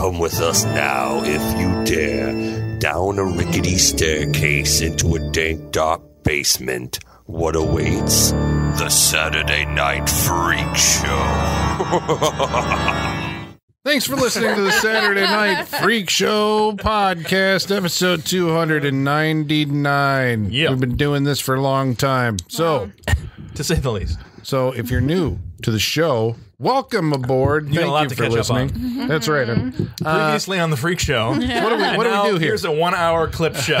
Come with us now, if you dare, down a rickety staircase into a dank, dark basement. What awaits? The Saturday Night Freak Show. Thanks for listening to the Saturday Night Freak Show podcast, episode 299. Yep. We've been doing this for a long time. So, to say the least. so if you're new to the show, welcome aboard. got a lot Thank you to for catch up on. listening. Mm-hmm. That's right. I'm- uh, Previously on the Freak Show. what do we, And what do we do here? Here's a one-hour clip show.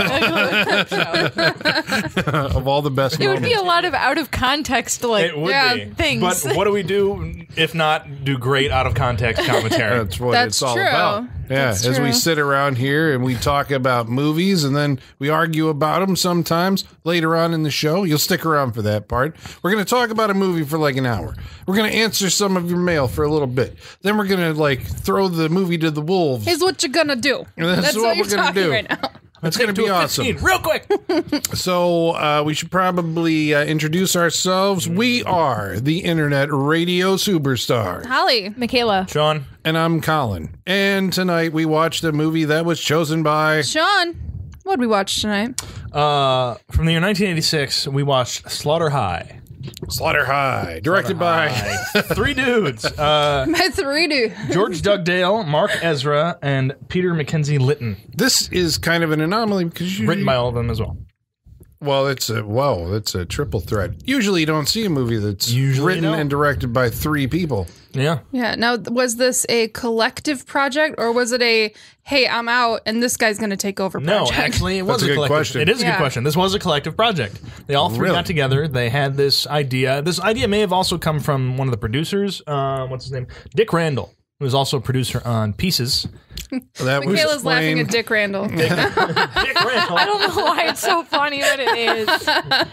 of all the best It would moments. be a lot of out of context, like It would yeah, be. things. But what do we do if not do great out of context commentary? That's what That's it's all true. about. Yeah, That's as we sit around here and we talk about movies and then we argue about them sometimes later on in the show. You'll stick around for that part. We're going to talk about a movie for like an hour. We're going to answer some of your mail for a little bit. Then we're going to like throw the movie to the wolves. is what you're gonna do. And that's That's, what what, we're you're gonna do. right now. It's going to be awesome. 15, real quick. So uh, we should probably uh, introduce ourselves. We are the Internet Radio Superstar. Holly, Michaela. Sean, And I'm Colin. And tonight we watched a movie that was chosen by Sean, what did we watch tonight? uh, from the year 1986, we watched Slaughter High. Slaughter High, directed by Three dudes. Uh, My three do. George Dugdale, Mark Ezra, and Peter Mackenzie Litten. This is kind of an anomaly because you Written by all of them as well. Well, it's a whoa, it's a triple threat. Usually, you don't see a movie that's Usually written don't. and directed by three people. Yeah. Yeah. Now, was this a collective project or was it a hey, I'm out and this guy's gonna take over No, actually, it was a a, good collective. question. It is a Yeah. good question. This was a collective project. They all three Really? got together. They had this idea. This idea may have also come from one of the producers. Uh, what's his name? Dick Randall, who was also a producer on Pieces. That was Michaela's laughing at Dick Randall. Dick Randall. I don't know why it's so funny, but it is.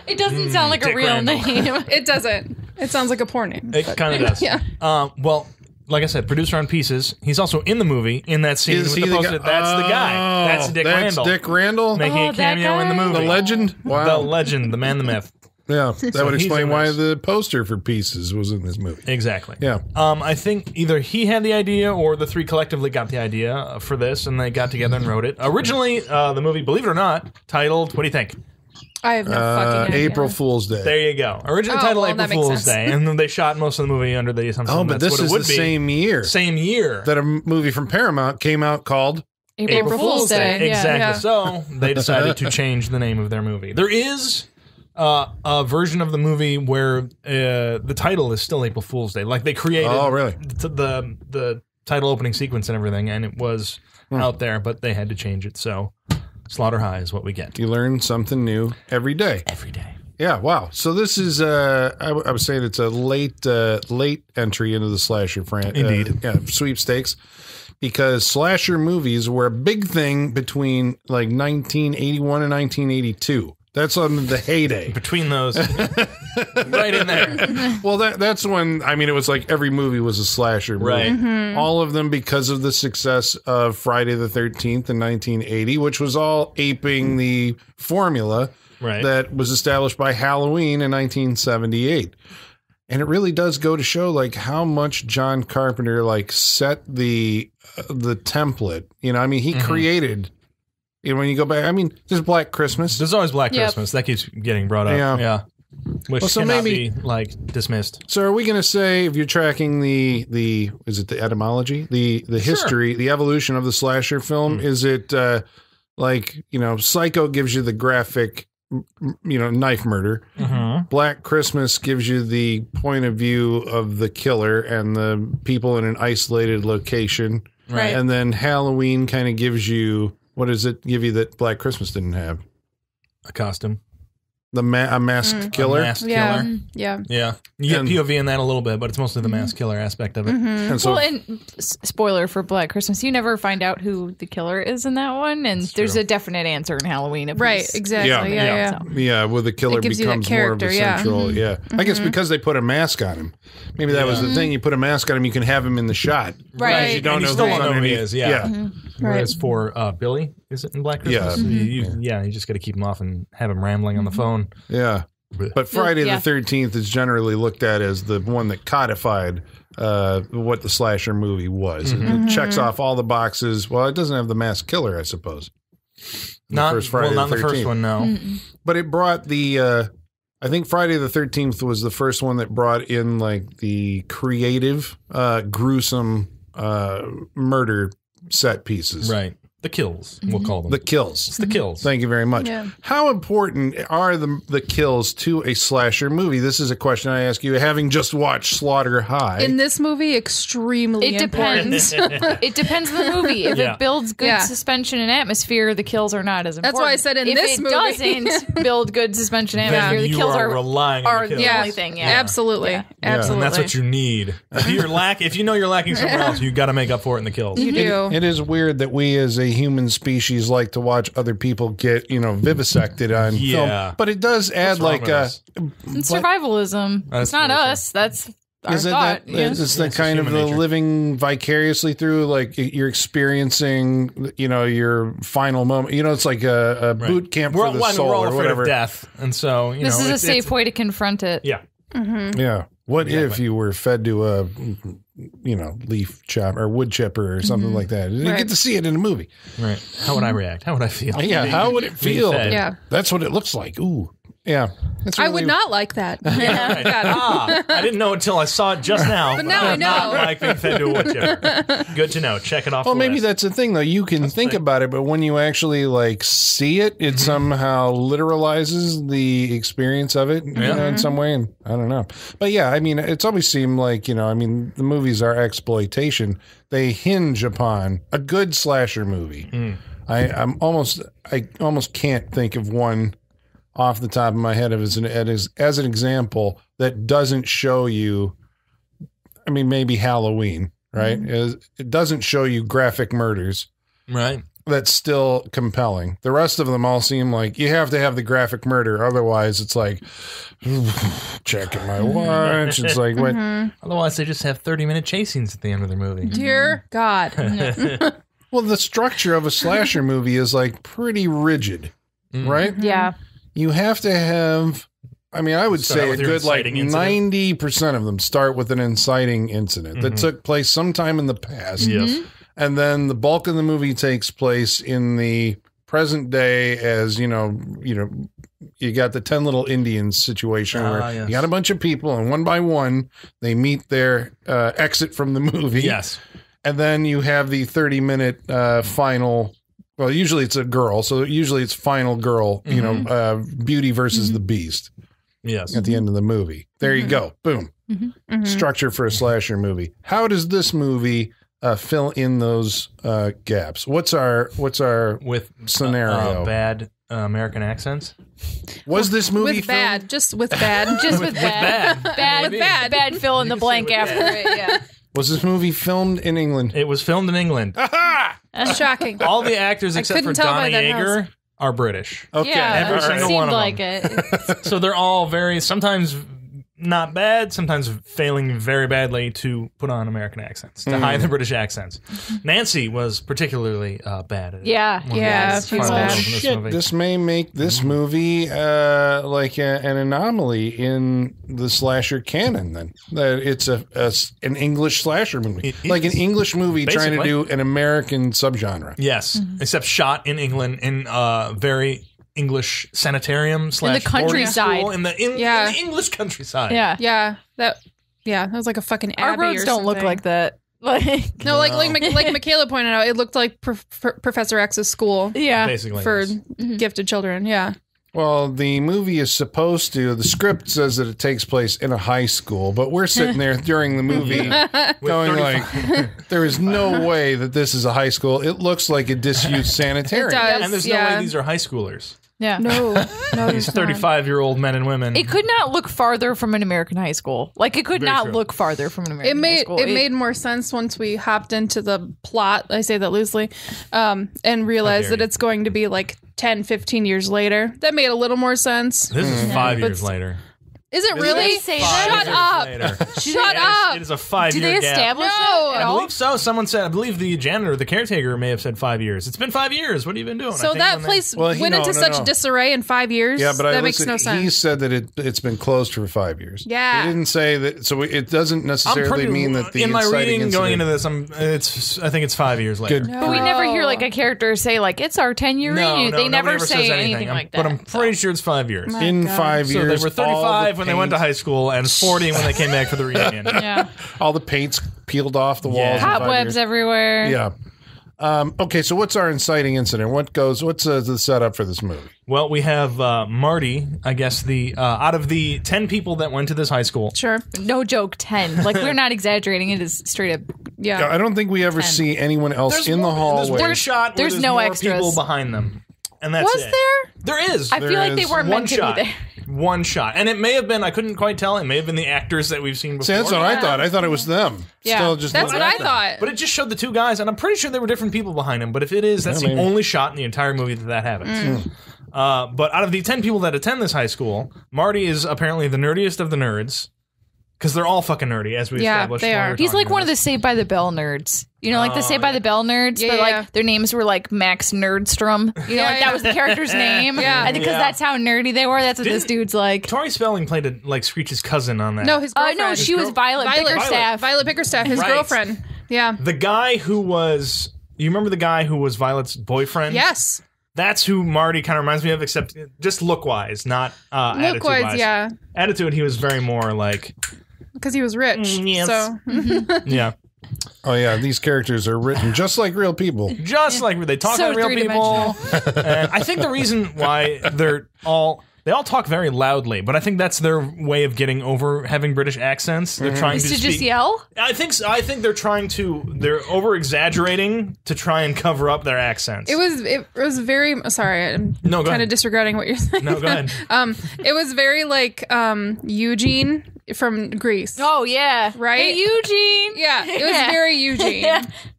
It doesn't sound like Dick a real Randall. name. it doesn't. It sounds like a porn name. It kind of does. Yeah. Uh, well, like I said, producer on Pieces. He's also in the movie in that scene Is with he the the poster. guy? That's the guy. Oh, That's Dick that's Randall. Dick Randall, making Oh, a that cameo in the guy? movie. the legend. Wow. The legend, the man, the myth. Yeah, that would explain why the poster for Pieces was in this movie. Exactly. Yeah. Um, I think either he had the idea or the three collectively got the idea uh, for this, and they got together and wrote it. Originally, uh, the movie, believe it or not, titled "What do you think?" I have no Uh, fucking idea. April Fool's Day. There you go. Original Oh, title well, April Fool's sense. Day, and then they shot most of the movie under the assumption oh, but that's this what is it would the be. same year Same year. that a movie from Paramount came out called. April, Fool's Day. Yeah. Exactly. Yeah. So they decided to change the name of their movie. There is uh, a version of the movie where uh, the title is still April Fool's Day. Like they created Oh, really? t- the the title opening sequence and everything, and it was Hmm. out there, but they had to change it. So Slaughter High is what we get You learn something new every day. every day. Yeah, wow. So this is uh I, w- I was saying it's a late uh late entry into the slasher fran- Indeed. uh, yeah, sweepstakes because slasher movies were a big thing between like 1981 and 1982. That's on the heyday. Between those, right in there. Well, that that's when I mean it was like every movie was a slasher movie. Right. All of them because of the success of Friday the 13th in 1980, which was all aping the formula Right. that was established by Halloween in 1978. And it really does go to show like how much John Carpenter like set the uh, the template. You know, I mean, he Mm-hmm. created you know, when you go back, I mean, there's Black Christmas. There's always Black Yep. Christmas. That keeps getting brought up. Yeah. Yeah. Which Well, so cannot maybe- be like dismissed. So are we going to say if you're tracking the the is it the etymology, the the history, the evolution of the slasher film, is it uh like, you know, Psycho gives you the graphic m- m- you know, knife murder. Mm-hmm. Black Christmas gives you the point of view of the killer and the people in an isolated location. Right. And then Halloween kind of gives you what does it give you that Black Christmas didn't have? A costume. The ma- a masked mm. killer. A masked Yeah. killer. Yeah. Yeah. You get And- POV in that a little bit, but it's mostly the mass mm-hmm. killer aspect of it. Mm-hmm. And so well, and s- spoiler for Black Christmas, you never find out who the killer is in that one, and there's true. a definite answer in Halloween. Right. he's- Exactly. Yeah. Yeah. Yeah. Yeah. yeah. Yeah, well, the killer It gives becomes more of a character, yeah. central. Mm-hmm. Yeah, I guess because they put a mask on him. Maybe that was the thing. You put a mask on him, you can have him in the shot. Right. You don't And you know still who's don't know who he is, yeah. yeah. Whereas for uh, Billy, is it in Black Christmas? Yeah. You, you- yeah. You just got to keep him off and have him rambling on the phone. yeah. But Friday Yeah. the Thirteenth is generally looked at as the one that codified uh, what the slasher movie was. It- Mm-hmm. It, checks off all the boxes. Well, it doesn't have the masked killer, I suppose. The not first Friday well, not the the first 13th. one. No, But it brought the. Uh, I think Friday the Thirteenth was the first one that brought in like the creative, uh, gruesome uh, murder set pieces. right. The kills, we'll mm-hmm. call them. The kills. it's the kills. Thank you very much. Yeah. How important are the the kills to a slasher movie? This is a question I ask you, having just watched Slaughter High. In this movie, extremely It important. depends. it depends on the movie. If Yeah. it builds good Yeah. suspension and atmosphere, the kills are not as important. That's why I said in if this it movie. doesn't build good suspension and Then atmosphere, the you kills are are, relying are the the kills. only thing. Yeah, Absolutely. Yeah. Absolutely. and that's what you need. If you're lack, if you know you're lacking somewhere else, you got to make up for it in the kills. You do. it is weird that we as a human species like to watch other people get, you know, vivisected on Yeah. film. But it does add like a? Uh, it's survivalism. That's it's not us. That's our is it thought. that yeah. is the It's just kind of the nature. living vicariously through like you're experiencing you know your final moment you know it's like a, a boot camp We're, for all- the well, soul we're all or afraid whatever of death, and so you this know, is a safe way to confront it. Yeah, mm-hmm. Yeah. What if you were fed to a, you know, leaf chop or wood chipper or something mm-hmm. like that? You Right. get to see it in a movie. right. How would I react? How would I feel? Yeah. How would it feel? Yeah. That's what it looks like. Ooh. Yeah. That's I would not like that. Right. ah, I didn't know until I saw it just now. But now I I'm not know. like being fed to a wood. Good to know. Check it off. Well, the maybe list. that's the thing, though. You can think about it, but when you actually like see it, Mm-hmm. it somehow literalizes the experience of it, you Yeah. know, in some way. And I don't know, but yeah, I mean, it's always seemed like you know, I mean, the movies are exploitation. They hinge upon a good slasher movie. Mm. I, I'm almost, I almost can't think of one off the top of my head as an as, as an example that doesn't show you. I mean, maybe Halloween, right? Mm-hmm. Is it doesn't show you graphic murders. right. That's still compelling. The rest of them all seem like you have to have the graphic murder, otherwise it's like checking my watch. It's like what? Mm-hmm. Otherwise, they just have 30 minute chase scenes at the end of their movie. Dear mm-hmm. God. Well, the structure of a slasher movie is like pretty rigid, Mm. right? Yeah. You have to have. I mean, I would Start say a with good like ninety percent of them start with an inciting incident that took place sometime in the past. Yes. and then the bulk of the movie takes place in the present day as you know you know you got the 10 little indians situation Ah, where yes. you got a bunch of people and one by one they meet their uh, exit from the movie Yes. and then you have the 30 minute uh, final well usually it's a girl so usually it's final girl you know uh, beauty versus the beast Yes. at the end of the movie there you go boom Mhm. structure for a slasher movie. How does this movie uh, fill in those uh, gaps? What's our what's our With Scenario. uh, bad uh, American accents. was this movie With filmed? bad. Just with bad. Just with, bad. bad. Bad, bad, bad. Fill in the blank after it. Yeah. Was this movie filmed in England? It was filmed in England. That's shocking. All the actors except for couldn't tell by Donna that Yeager are British. Okay, Yeah. Every all single Seemed one of like them. it. So they're all very sometimes not bad, sometimes failing very badly to put on American accents, to hide the British accents. Nancy was particularly uh, bad at it. Yeah. Yeah, the she was final bad. this Shit, movie. this may make this movie uh, like a, an anomaly in the slasher canon. Then that it's a, a s- an English slasher movie, It like an. English movie trying to do an American subgenre. Yes, except shot in England in uh, very English sanitarium slash boarding countryside. school in the, in, Yeah. in the English countryside. Yeah. Yeah. That. Yeah. That was like a fucking Our roads or don't look like that. Like, No, like like like Michaela pointed out, it looked like Pro- Pro- Professor X's school yeah. basically. for yes. Mm-hmm. gifted children. Yeah. Well, the movie is supposed to. The script says that it takes place in a high school, but we're sitting there during the movie going like, "There is no way that this is a high school. It looks like a disused sanitarium." It does. and there's no way these are high schoolers. Yeah. No, no, These it's 35 year old men and women. It could not look farther from an American high school. Like it could Very not true. look farther from an It American high made school. it made more sense once we hopped into the plot. I say that loosely, um, and realized that you. it's going to be like 10, 15 years later. That made a little more sense. this is five years But- later. Is it really? they say Five Shut up. later. Shut It is- up. It is a five Do year they gap. establish No. it at I all? believe so. Someone said. I believe the janitor, the caretaker, may have said five years. It's been five years. What have you been doing? I So think that when they- place Well, he- went no, into no, such no. disarray in five years. Yeah, but I that makes listened- no sense. He said that it it's been closed for five years. Yeah. he didn't say that. So it doesn't necessarily pretty mean that the in my inciting reading going into this. I'm. It's. I think it's five years later. Good. But we never hear like a character say like it's our ten year No, reunion. no, they nobody never ever say says anything, I'm- like that. But I'm pretty sure it's five years. in God. five So years. they were all 35 the when they went to high school and 40 when they came back for the reunion. yeah, All the paints peeled off the walls. in five cobwebs years. everywhere. Yeah. Um, okay, so what's our inciting incident? What goes? What's uh, the setup for this movie? Well, we have uh, Marty. I guess the uh, out of the 10 people that went to this high school, Sure. No joke, ten. Like we're not exaggerating. It is straight up. Yeah. I don't think we ever see anyone else in the one, hallway. There's one shot. Where there's there's no more extras. people behind them, and that's Was it. there? There is. I feel like they is weren't one meant to be there. One shot, and it may have been. I couldn't quite tell. It may have been the actors that we've seen before. See, that's what I thought. I thought it was them. Yeah. Still just That's what at I them. thought. But it just showed the two guys, and I'm pretty sure there were different people behind him. But if it is, that's Yeah, the maybe. only shot in the entire movie that that happens. Mm. Uh, but out of the 10 people that attend this high school, Marty is apparently the nerdiest of the nerds. Because they're all fucking nerdy, as we Yeah, established. they when we are. were He's talking like one about of the Saved by the Bell nerds. You know, like the Oh, Saved by the Bell nerds, Yeah, but yeah, like yeah. their names were like Max Nerdstrom. You know, Yeah, like yeah. that was the character's name. Yeah. Because Yeah. that's how nerdy they were, that's what this Didn't- dude's like. Tori Spelling played a, like Screech's cousin on that. no, his Uh, girlfriend. no, she was girl- Violet, Violet Bickerstaff. Violet Bickerstaff, his Right. girlfriend. Yeah. the guy who was. You remember the guy who was Violet's boyfriend? Yes. That's who Marty kind of reminds me of, except just look wise, not uh, Look attitude wise, wise. yeah. Attitude, he was very more like, Because he was rich. Mm, yes. So yeah. Oh yeah, these characters are written just like real people. just like they talk So like real people. and I think the reason why they're all they all talk very loudly, but I think that's their way of getting over having British accents. They're trying Is to to just speak. yell? I think so, I think they're trying to they're over exaggerating to try and cover up their accents. it was it was very sorry, I'm No, go kind ahead. of disregarding what you're saying. no, go ahead. um it was very like um Eugene from Grease. Oh yeah, Right? Hey, Eugene. Yeah, it was very Eugene.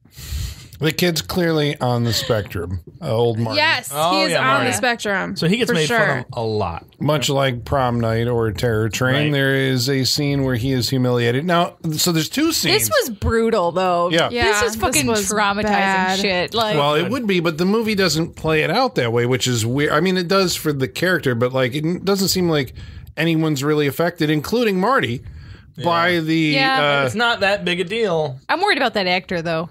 Yeah. The kid's clearly on the spectrum. Uh, old Martin. Yes, Oh, he is yeah, on Marty. the spectrum. So he gets for made sure. fun of a lot. Much like Prom Night or Terror Train, Right. there is a scene where he is humiliated. Now, so there's two scenes. This was brutal though. Yeah. Yeah, this is this fucking was traumatizing bad. shit. Like, well, it would be, but the movie doesn't play it out that way, which is weird. I mean, it does for the character, but like, it doesn't seem like anyone's really affected, including Marty, by the. Yeah, uh, It's not that big a deal. I'm worried about that actor though.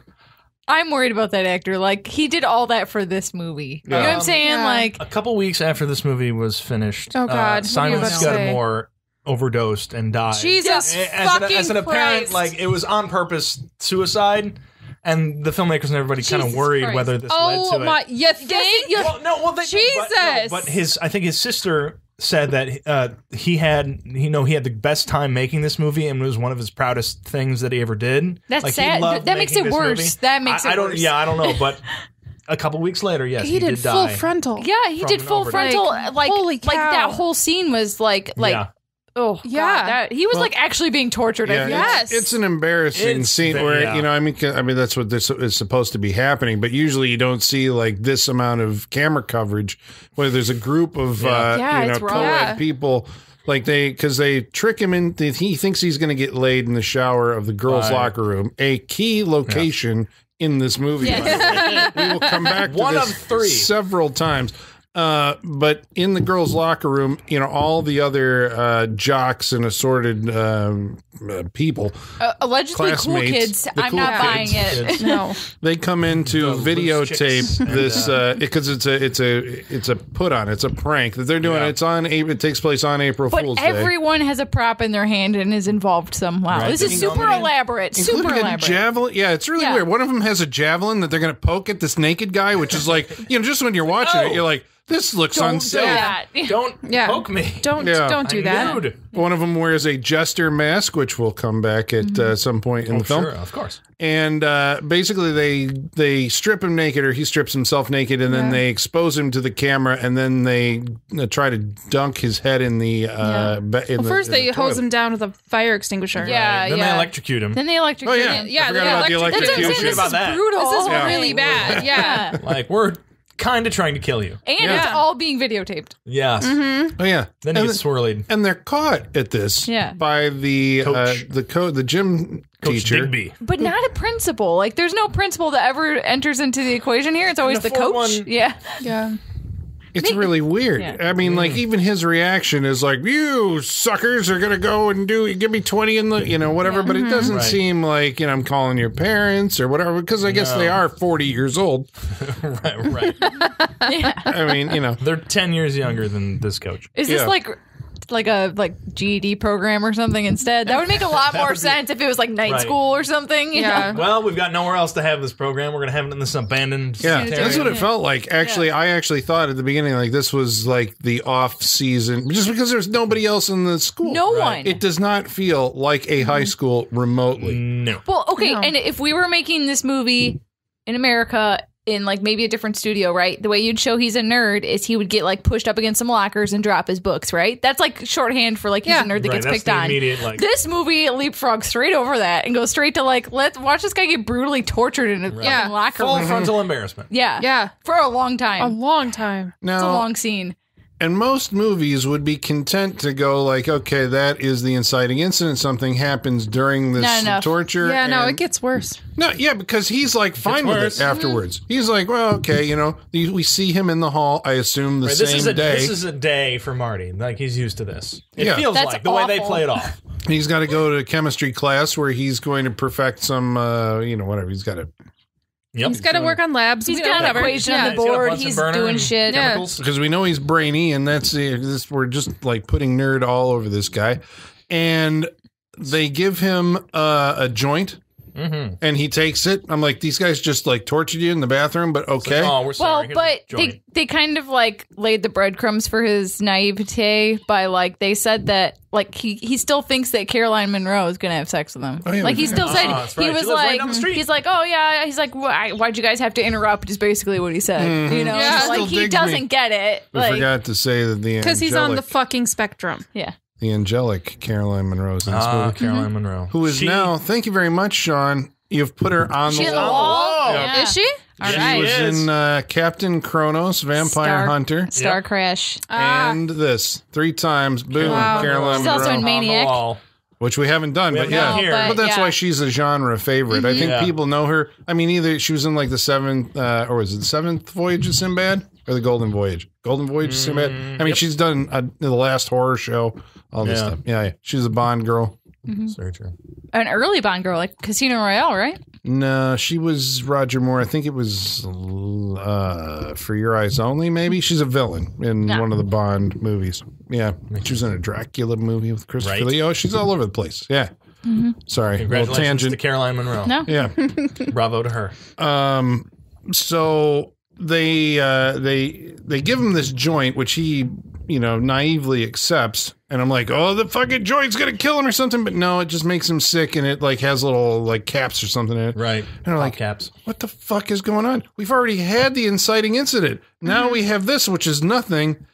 I'm worried about that actor. Like he did all that for this movie. You know what I'm Um, saying? Yeah. Like A couple weeks after this movie was finished, Oh, God, what are uh, you Simon about to say? Scudamore overdosed and died. Jesus as an, fucking as an apparent Christ. like it was on purpose suicide and the filmmakers and everybody kind of Jesus worried Christ. whether this Oh led to my! it. You think? well, no, well, they, But, no, Jesus. but his, I think his sister said that uh, he had, you know, he had the best time making this movie, and it was one of his proudest things that he ever did. That's Like, sad. loved That makes it worse. movie. That makes I, it I don't, worse. Yeah, I don't know, but a couple weeks later, yes, he, he did did full die. frontal. yeah, he did full overdose. frontal. Like, Like, holy like that whole scene was like, like, Yeah. Oh Yeah. God, that, he was like actually being tortured. Yeah. Yes. it's, it's an embarrassing It's scene ve- where yeah. you know I mean 'cause- I mean that's what this is supposed to be happening, but usually you don't see like this amount of camera coverage where there's a group of uh, Yeah, you know it's co-ed Yeah. people like they because they trick him in. He thinks he's going to get laid in the shower of the girls' Right. locker room, a key location in this movie. by the way. we will come back to One this of three. several times. Uh, but in the girls' locker room, you know, all the other uh, jocks and assorted um, uh, people, Uh, allegedly cool kids. I'm cool not kids. buying it. No. they come in to The loose videotape this because it's a it's a it's a put on, it's a prank that they're doing. Yeah. It's on. It takes place on April But Fool's Day. everyone has a prop in their hand and is involved somehow. Right. This is super dong, ding. elaborate. Super Including a elaborate. javelin. Yeah, it's really Yeah. weird. One of them has a javelin that they're going to poke at this naked guy, which is like, you know, just when you're watching Oh. it, you're like, this looks Don't do unsafe. that. Don't Yeah. poke me. Don't Yeah. don't do I'm that. nude. One of them wears a jester mask, which will come back at uh, some point in Oh, the film. sure, of course. and uh, basically they they strip him naked or he strips himself naked and then they expose him to the camera and then they uh, try to dunk his head in the uh, ba- in Well, the, first in they the hose him down with a fire extinguisher. Yeah, Then yeah. they electrocute him. Then they electrocute Oh yeah, him. Yeah, I forgot the about the electric- That's what I'm saying. electrocution. This is brutal. This is Yeah. really bad. Yeah. like we're kind of trying to kill you. And Yeah. it's all being videotaped. Yes. Oh yeah. Then you and, get swirled. and they're caught at this Yeah. by the uh, Coach. the co- the gym Coach teacher. Digby. But not a principal. Like, there's no principal that ever enters into the equation here. It's always the the, coach. one- Yeah. Yeah. It's really weird. Yeah. I mean, like even his reaction is like, "You suckers are gonna go and do give me twenty in the you know whatever," but it doesn't Right. seem like you know I'm calling your parents or whatever because I guess they are forty years old. right, right. yeah. I mean, you know, They're 10 years younger than this coach. Is this Yeah. like like a like GED program or something instead? That would make a lot more sense if it was like night Right. school or something. you Yeah. know? Well, we've got nowhere else to have this program. We're going to have it in this abandoned yeah, cemetery. that's what it felt like. Actually, I actually thought at the beginning like this was like the off season, just because there's nobody else in the school. No Right. one. It does not feel like a high mm-hmm. school remotely. No. well, okay, No. and if we were making this movie in America in like maybe a different studio, right? The way you'd show he's a nerd is he would get like pushed up against some lockers and drop his books, right? That's like shorthand for like he's Yeah. a nerd that Right, gets picked on. like- this movie leapfrogs straight over that and goes straight to like let's watch this guy get brutally tortured in a fucking Yeah. locker Full room. frontal embarrassment. Yeah, Yeah. for a long time. A long time. it's a long scene. And most movies would be content to go like, okay, that is the inciting incident. Something happens during this torture. Yeah, no, and- it gets worse. no, yeah, because he's like fine with worse. it afterwards. He's like, well, okay, you know, we we see him in the hall. I assume the Right, same this is a day. this is a day for Marty. Like he's used to this. It Yeah. feels That's like the way they play it off. he's got to go to chemistry class where he's going to perfect some, uh, you know, whatever. He's got to Yep. He's got to work on labs. He's got an whatever. equation Yeah. on the He's got a board. Bunsen He's burner doing and shit. Yeah. chemicals. because we know he's brainy, and that's the this. We're just like putting nerd all over this guy, and they give him uh, a joint. Mm-hmm. And he takes it. I'm like, these guys just like tortured you in the bathroom, but okay. Oh, we're Well. Here's but they they kind of like laid the breadcrumbs for his naivete by like they said that like he he still thinks that Caroline Munro is gonna have sex with him. Oh, yeah, like he did. still said Oh, that's he right. She was lives right like down the street. he's like oh yeah he's like Why, why'd you guys have to interrupt is basically what he said you know Yeah. Like he doesn't me. get it I like forgot to say that the Because he's on the fucking spectrum. yeah the angelic Caroline Munro's in this Ah, movie, Caroline Munro. who is She- now. Thank you very much, Sean. You've put her on she's the on the wall. wall Yeah. Yeah. Is she? all She right was is. in uh, Captain Kronos, Vampire Star- Hunter, Star Yep. Crash Ah. and this three times. Boom, Wow. Caroline She's also Munro, in On the Maniac. wall. which we haven't done, We but haven't yeah. done here. but, But that's yeah. why she's a genre favorite. I think Yeah. people know her. I mean, either she was in like the seventh, uh, or was it the seventh voyage of Sinbad or the Golden Voyage? Golden Voyage of Sinbad. I mean, she's done uh the last horror show, all this Yeah. stuff. Yeah, yeah, she's a Bond girl. Very true. an early Bond girl like Casino Royale right No, she was Roger Moore. I think it was uh, For Your Eyes Only. Maybe she's a villain in No. one of the Bond movies. Yeah, she was in a Dracula movie with Christopher Right. Lee. Oh, she's all over the place. Yeah. Sorry, little Congratulations tangent. to Caroline Munro. no yeah. Bravo to her. Um, so they uh, they they give him this joint, which he you know naively accepts, and I'm like, oh, the fucking joint's gonna kill him or something, but no, it just makes him sick, and it like has little like caps or something in it. Right. And I'm like, caps. what the fuck is going on? We've already had the inciting incident. Now mm-hmm. we have this, which is nothing.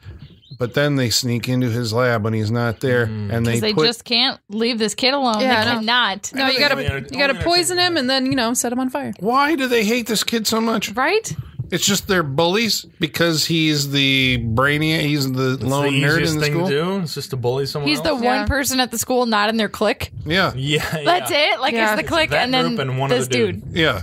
But then they sneak into his lab when he's not there, and they, they put just can't leave this kid alone Yeah, they no. cannot No, you gotta you gotta poison him and then you know set him on fire. why do they hate this kid so much? right It's just they're bullies because he's the brainiac. He's the It's lone the nerd in the thing school. to do. It's just to bully someone He's the else. Yeah. one person at the school not in their clique. Yeah, Yeah, yeah. That's it. Like Yeah. it's the clique, that and then group and one of this the dude. dude. yeah.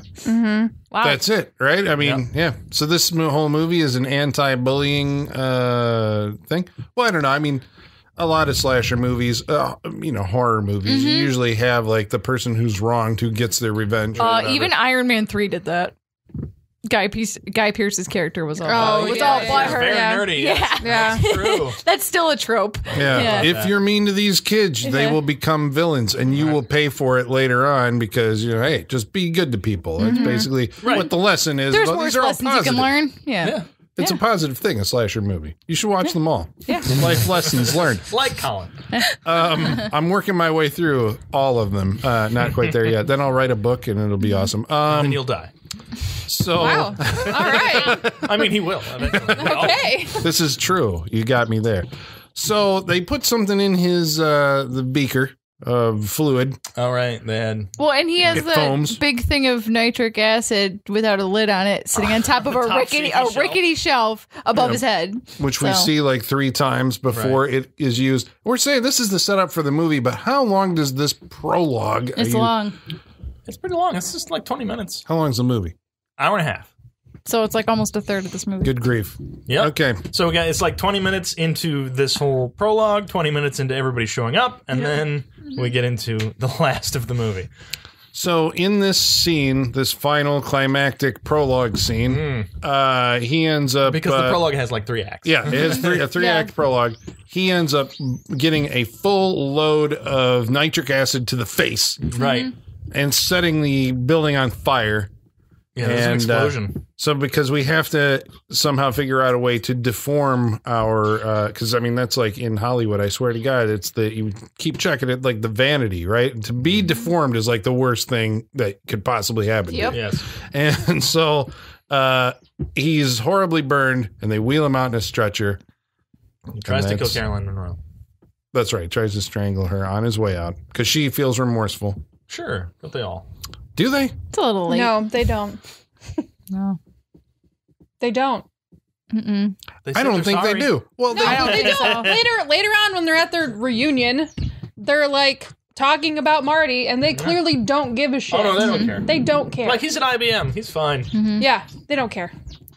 Wow. That's it, right? I mean, yeah. So this mo- whole movie is an anti-bullying uh, thing. Well, I don't know. I mean, a lot of slasher movies, uh, you know, horror movies, Mm-hmm. you usually have like the person who's wronged who gets their revenge. or uh, whatever. even Iron Man three did that. Guy Peace, Guy Pearce's character was all Oh, was yeah, all yeah, butthurt. yeah. Very Yeah. nerdy. Yeah. Yeah. That's true. That's still a trope. Yeah. Yeah. If you're mean to these kids, they Yeah. will become villains and you will pay for it later on because, you know, hey, just be good to people. That's basically Right. what the lesson is. Mm-hmm. There's Well, worse these are all lessons you can positive. learn. Yeah. Yeah. It's a positive thing, a slasher movie. You should watch them all. Yeah. Life lessons learned. Like Colin. Um, I'm working my way through all of them. Uh, not quite there yet. Then I'll write a book and it'll be awesome. and Um, you'll die. So Wow. All right. I mean, he will. eventually. Okay. this is true. You got me there. So they put something in his uh, the beaker uh, fluid. All right, they had Well, and he has the foams. big thing of nitric acid without a lid on it, sitting on top of a Top rickety, a shelf. rickety shelf above his head. which we see like three times before it is used. We're saying this is the setup for the movie, but how long does this prologue? It's you- long, it's pretty long. It's just like twenty minutes, How long is the movie? hour and a half. so it's like almost a third of this movie. Good grief. Yep. Okay. So we got it's like 20 minutes into this whole prologue, 20 minutes into everybody showing up, and then we get into the last of the movie. So in this scene, this final climactic prologue scene, uh, he ends up Hmm. Because uh, the prologue has like three acts. Yeah, it is three, a three act prologue. He ends up getting a full load of nitric acid to the face Right. And setting the building on fire. Yeah, there's an And, uh, explosion. So because we have to somehow figure out a way to deform our because I mean that's like in Hollywood I swear to God it's the you keep checking it like the vanity right to be deformed is like the worst thing that could possibly happen Yep. yes. and so uh he's horribly burned and they wheel him out in a stretcher Tries to kill that's- Caroline Munro. that's right tries to strangle her on his way out because she feels remorseful Sure, but they all. do they It's a little late. No, they don't. no. They don't. Mm-mm. They I don't think sorry. they do well No, they, don't they don't. later, later on, when they're at their reunion, they're like talking about Marty, and they clearly don't give a shit. Oh no, they don't care. They don't care. Like he's at IBM. He's fine. Mm-hmm. yeah, they don't care.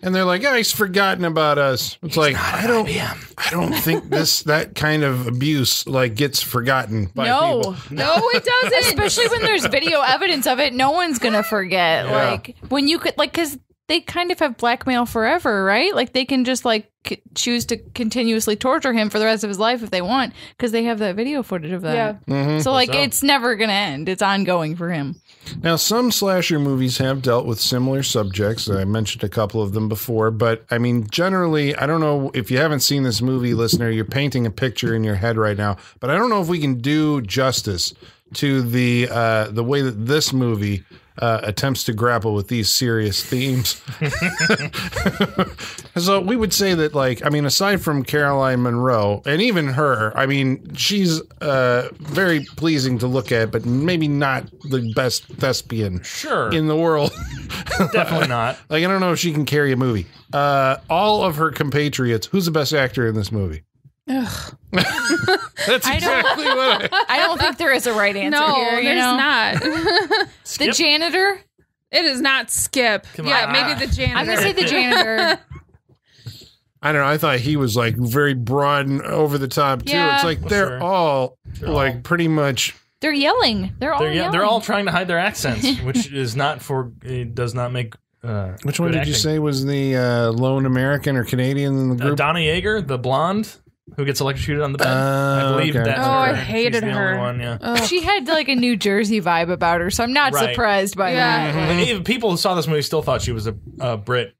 And they're like yeah he's forgotten about us it's like I don't IBM. I don't think this that kind of abuse like gets forgotten by No. people. No, it doesn't. Especially when there's video evidence of it, no one's gonna forget. Yeah. Like when you could, like, because they kind of have blackmail forever, right? Like they can just like c- choose to continuously torture him for the rest of his life if they want, because they have that video footage of that. Yeah. So like So- it's never gonna end. It's ongoing for him. Now, some slasher movies have dealt with similar subjects. I mentioned a couple of them before, but I mean, generally, I don't know if you haven't seen this movie, listener, you're painting a picture in your head right now, but I don't know if we can do justice to the uh, the way that this movie uh, attempts to grapple with these serious themes. so we would say that, like, I mean, aside from Caroline Munro, and even her, I mean, she's uh, very pleasing to look at, but maybe not the best thespian Sure. in the world. Definitely not. like, I don't know if she can carry a movie. Uh, all of her compatriots, who's the best actor in this movie? That's I don't- exactly what I. I don't think there is a right answer no, here. you there's know? not. The Skip? janitor. it is not Skip. Come yeah, on. maybe the janitor. I'm gonna say the janitor. I don't know. I thought he was like very broad and over the top too. Yeah. It's like they're Sure. all They're like pretty much. They're yelling. They're all They're, yeah, yelling. they're all trying to hide their accents, which is not for. It does not make. Uh, Which one good did you acting. say was the uh, lone American or Canadian in the Uh, group? Donna Yeager, the blonde who gets electrocuted on the bed. Oh, oh, I believe okay. that's Oh, her. I and she's hated the her. Only one, yeah. Ugh. She had like a New Jersey vibe about her, so I'm not Right. surprised by Yeah. that. And even people who saw this movie still thought she was a, a Brit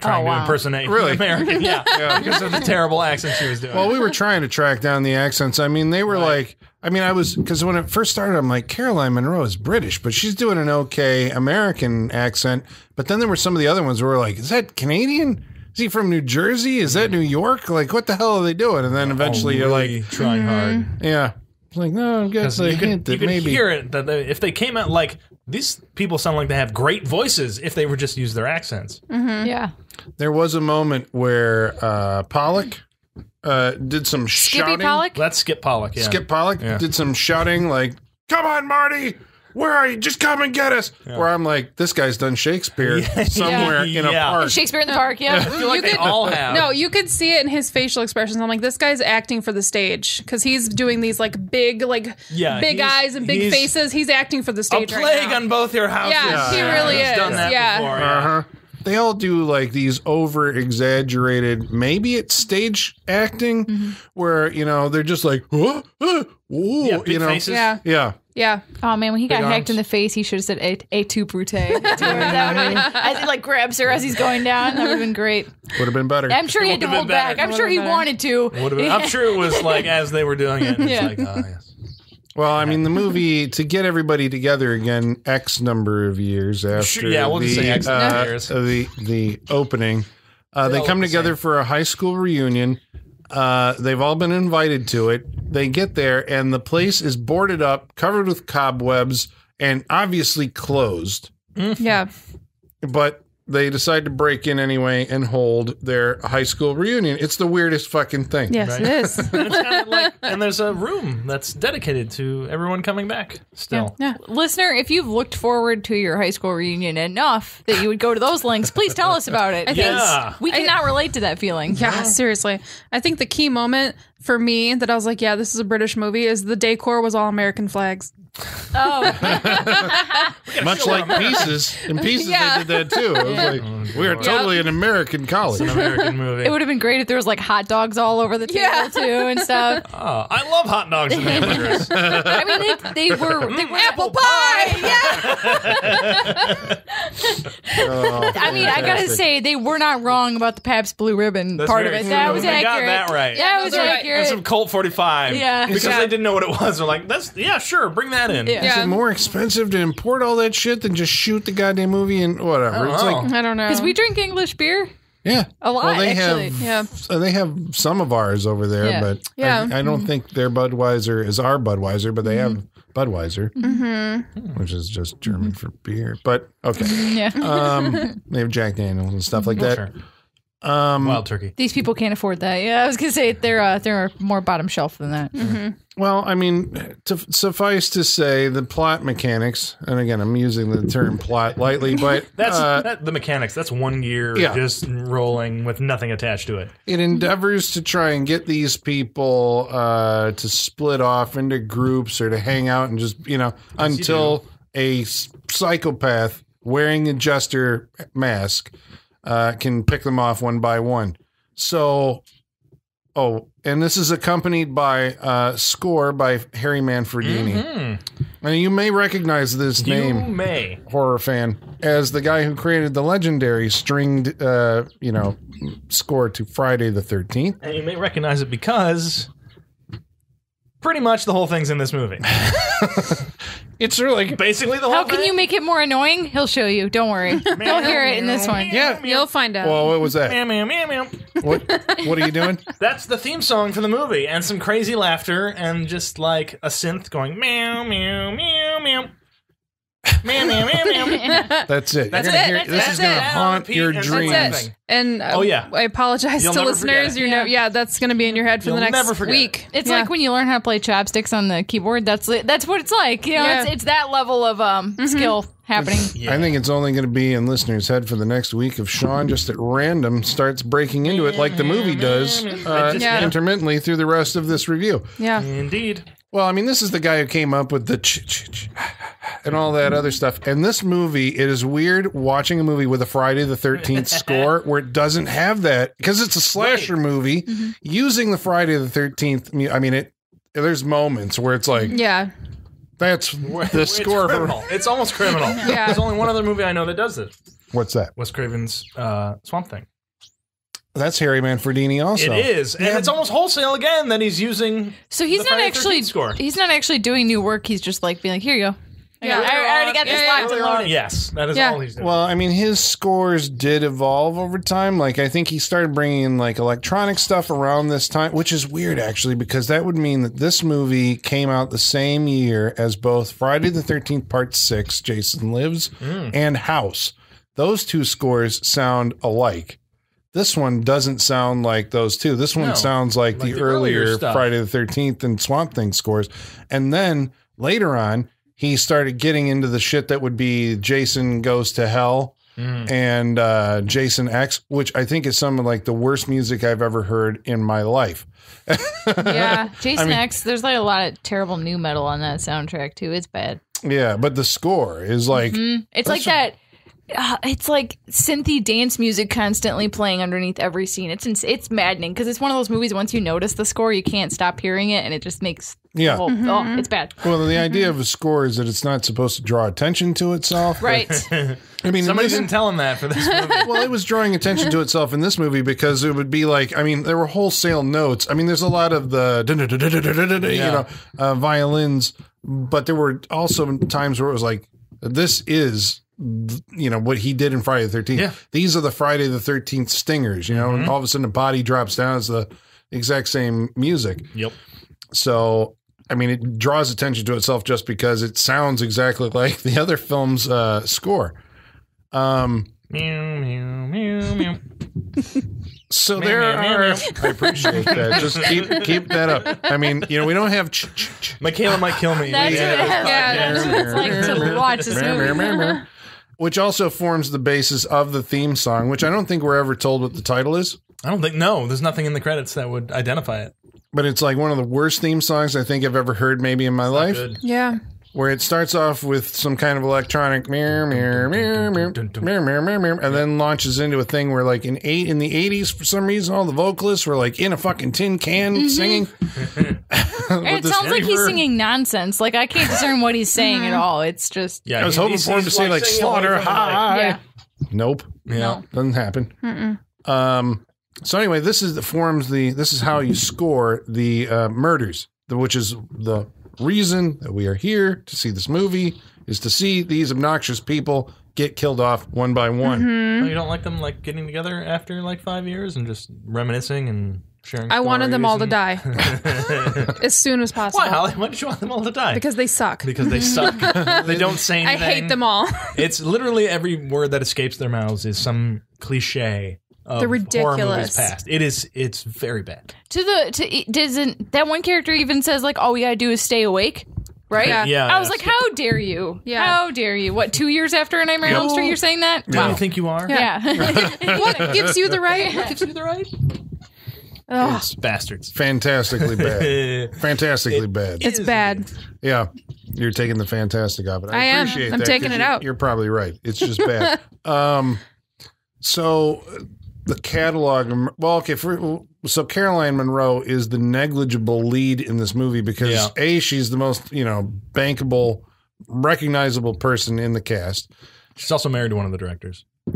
trying Oh, wow. to impersonate Really? an American. Yeah, because of the terrible accent she was doing. Well, we were trying to track down the accents. I mean, they were like, I mean, I was because when it first started, I'm like, Caroline Munro is British, but she's doing an okay American accent. But then there were some of the other ones where we're like, is that Canadian? Is he from New Jersey? Is that New York? Like, what the hell are they doing? And then eventually you're like, trying hard. yeah. It's like, no, I guess Because a you you that could maybe. hear it that they, if they came out like these people sound like they have great voices if they were just use their accents. Yeah. There was a moment where uh, Pollock uh, did some Skippy shouting. Pollock. That's Skip Pollock. Yeah. Skip Pollock Yeah. did some shouting like, "Come on, Marty, where are you? Just come and get us." Where I'm like, this guy's done Shakespeare somewhere in a park. Shakespeare in the Park. Yeah. I feel like You they could- all have. No, you could see it in his facial expressions. I'm like, this guy's acting for the stage because he's doing these like big, like Yeah, big eyes and big he's- faces. He's acting for the stage. a stage plague right now. on both your houses. Yeah, he really He's is. done that Yeah. before. Yeah. Uh-huh. They all do like these over exaggerated, maybe it's stage acting mm-hmm. where, you know, they're just like, "Huh? Huh? Ooh," Yeah, big you know. faces. yeah, Yeah. yeah. Oh man, when he got Big hacked in the face, he should have said "a, et tu Brute." That would've been- as he like grabs her as he's going down, that would have been great. Would have been better. I'm sure he had to Would've hold back. I'm sure he Would've wanted to. Would've been- I'm sure it was like as they were doing it. Yeah. like, oh, yes. Well, I mean, the movie to get everybody together again, X number of years after yeah, we'll the, just say X uh, years. uh, the the opening, uh, they come together same. for a high school reunion. Uh, they've all been invited to it. They get there, and the place is boarded up, covered with cobwebs, and obviously closed. Yeah. But they decide to break in anyway and hold their high school reunion. It's the weirdest fucking thing. Yes, Right. it is. And it's kind of like, and there's a room that's dedicated to everyone coming back. Still, Yeah. Listener, if you've looked forward to your high school reunion enough that you would go to those links, please tell us about it. I think- Yeah. We cannot relate to that feeling. Yeah, seriously. I think the key moment for me that I was like, yeah, this is a British movie is the decor was all American flags. Oh, Much like Pieces. In Pieces, Yeah. they did that too. It was like, oh, we are totally an American college. an American movie. it would have been great if there was like hot dogs all over the table Yeah. too and stuff. oh, I love hot dogs and hamburgers. I mean, they, they mm, were they were apple pie. Yeah. Oh, I mean, I gotta fantastic. say they were not wrong about the Pabst Blue Ribbon That's part of very it. true. That was They got accurate. that right. That was that's right. And accurate. some Colt 45. Yeah. Because Yeah. they didn't know what it was. They're like, that's, yeah, sure, bring that in. Yeah. Is it more expensive to import all that shit than just shoot the goddamn movie and whatever? It's like, I don't know. Because we drink English beer yeah, a lot. Well, they actually. have Yeah. uh, they have some of ours over there, Yeah. but Yeah. I, I don't think their Budweiser is our Budweiser, but they have Budweiser, Mm-hmm. which is just German for beer. But okay, yeah. um, they have Jack Daniels and stuff like that. sure. Um, Wild turkey. These people can't afford that. Yeah, I was gonna say they're uh, they're more bottom shelf than that. Well, I mean, to suffice to say, the plot mechanics, and again, I'm using the term plot lightly, but That's uh, that, the mechanics. That's one gear Yeah. just rolling with nothing attached to it. it endeavors to try and get these people uh, to split off into groups or to hang out and just, you know, until a psychopath wearing a jester mask uh, can pick them off one by one. So, oh, and this is accompanied by uh, score by Harry Manfredini. And you may recognize this name may. horror fan as the guy who created the legendary stringed, uh, you know, score to Friday the Thirteenth. And you may recognize it because pretty much the whole thing's in this movie. It's really Basically, the whole How can thing. you make it more annoying? He'll show you. Don't worry. You'll hear it in this one. yeah. You'll find out. Well, what was that? Meow, meow, meow, meow. What What are you doing? That's the theme song for the movie, and some crazy laughter, and just like a synth going meow, meow, meow, meow. Meow, meow, meow, meow. That's it. That's You're gonna it. hear, That's this it. is going to haunt your dreams. and uh, Oh, yeah. I apologize You'll to listeners. You know, yeah, that's going to be in your head for You'll the next never forget week. It's Yeah. like when you learn how to play chopsticks on the keyboard. That's that's what it's like. You know, Yeah. it's, it's that level of um skill happening. I think it's only going to be in listeners' head for the next week if Sean just at random starts breaking into it like the movie does uh, Yeah. intermittently through the rest of this review. yeah. Indeed. Well, I mean, this is the guy who came up with the ch ch ch and all that other stuff. And this movie, it is weird watching a movie with a Friday the 13th score where it doesn't have that because it's a slasher movie using the Friday the 13th. I mean, it. There's moments where it's like Yeah. that's the It's score criminal. for It's almost criminal. Yeah. There's only one other movie I know that does this. what's that? Wes Craven's uh, Swamp Thing. That's Harry Manfredini also. It is, and Yeah. it's almost wholesale again that he's using. So he's The not Friday actually score. he's not actually doing new work. He's just like being like, here you go. Yeah. I, I already got this Yeah, locked and loaded. Yes, that is Yeah. all he's doing. Well, I mean, his scores did evolve over time. Like, I think he started bringing in like electronic stuff around this time, which is weird actually, because that would mean that this movie came out the same year as both Friday the 13th Part 6, Jason Lives, mm. and House. Those two scores sound alike. This one doesn't sound like those two. This one No, sounds like, like the, the earlier earlier. Friday the 13th and Swamp Thing scores. And then later on, he started getting into the shit that would be Jason Goes to Hell and uh, Jason X, which I think is some of like the worst music I've ever heard in my life. Yeah, Jason X. There's like a lot of terrible nu metal on that soundtrack too. It's bad. Yeah, but the score is like It's like that. Uh, it's like synthy dance music constantly playing underneath every scene. It's ins- it's maddening because it's one of those movies. Once you notice the score, you can't stop hearing it, and it just makes the Yeah. whole- oh, it's bad. well, the idea of a score is that it's not supposed to draw attention to itself. Right. I mean, Somebody didn't tell him that for this movie. well, it was drawing attention to itself in this movie because it would be like, I mean, there were wholesale notes. I mean, there's a lot of the, you know, uh, violins, but there were also times where it was like, this is, you know, what he did in Friday the 13th. Yeah. These are the Friday the 13th stingers, you know, and all of a sudden the body drops down as the the exact same music. Yep. So, I mean, it draws attention to itself just because it sounds exactly like the other film's uh, score. Um, Meow, meow, meow, meow. so there meow, meow, are. I appreciate that. Just keep keep that up. I mean, you know, we don't have. Ch- ch- ch- Michaela might kill me. That's Yeah. what, Yeah, that's what it's like to watch this movie. Which also forms the basis of the theme song, which I don't think we're ever told what the title is. I don't think no. There's nothing in the credits that would identify it. But it's like one of the worst theme songs I think I've ever heard, maybe in my life. Good. Yeah. Where it starts off with some kind of electronic mirror, mirror, mirror, mirror, mirror, mirror, mirror, mirror, and then launches into a thing where, like, in eight in the eighties, for some reason, all the vocalists were like in a fucking tin can singing. It this sounds like he's singing nonsense. Like I can't discern what he's saying at all. It's just Yeah, I was hoping for him to say like "slaughter away from the mic. high." yeah. Nope, Yeah. doesn't happen. Um. So anyway, this is the forms the this is how you score the uh, murders, the, which is the reason that we are here to see this movie is to see these obnoxious people get killed off one by one. Mm-hmm. Oh, you don't like them like getting together after like five years and just reminiscing and sharing. I wanted them all to die as soon as possible. Why, Holly? Why did you want them all to die? Because they suck. because they suck. they don't say anything. I hate them all. It's literally every word that escapes their mouths is some cliche. Of They're Horror movies ridiculous. past. It is. It's very bad. To the to doesn't that one character even says like all we gotta do is stay awake, right? Yeah. Yeah. I was like, how dare you? Yeah. How dare you? What two years after A Nightmare on Elm Street, you're saying that? Do you think you are? Yeah. what gives you the right? What gives you the right. Ugh. It's bastards. Fantastically bad. Fantastically bad. It's bad. Yeah, you're taking the fantastic of it. I, I am. appreciate I'm that, taking 'cause it out. You're probably right. It's just bad. um, so the catalog. Well, okay. For, so Caroline Munro is the negligible lead in this movie because Yeah. a she's the most you know bankable, recognizable person in the cast. She's also married to one of the directors.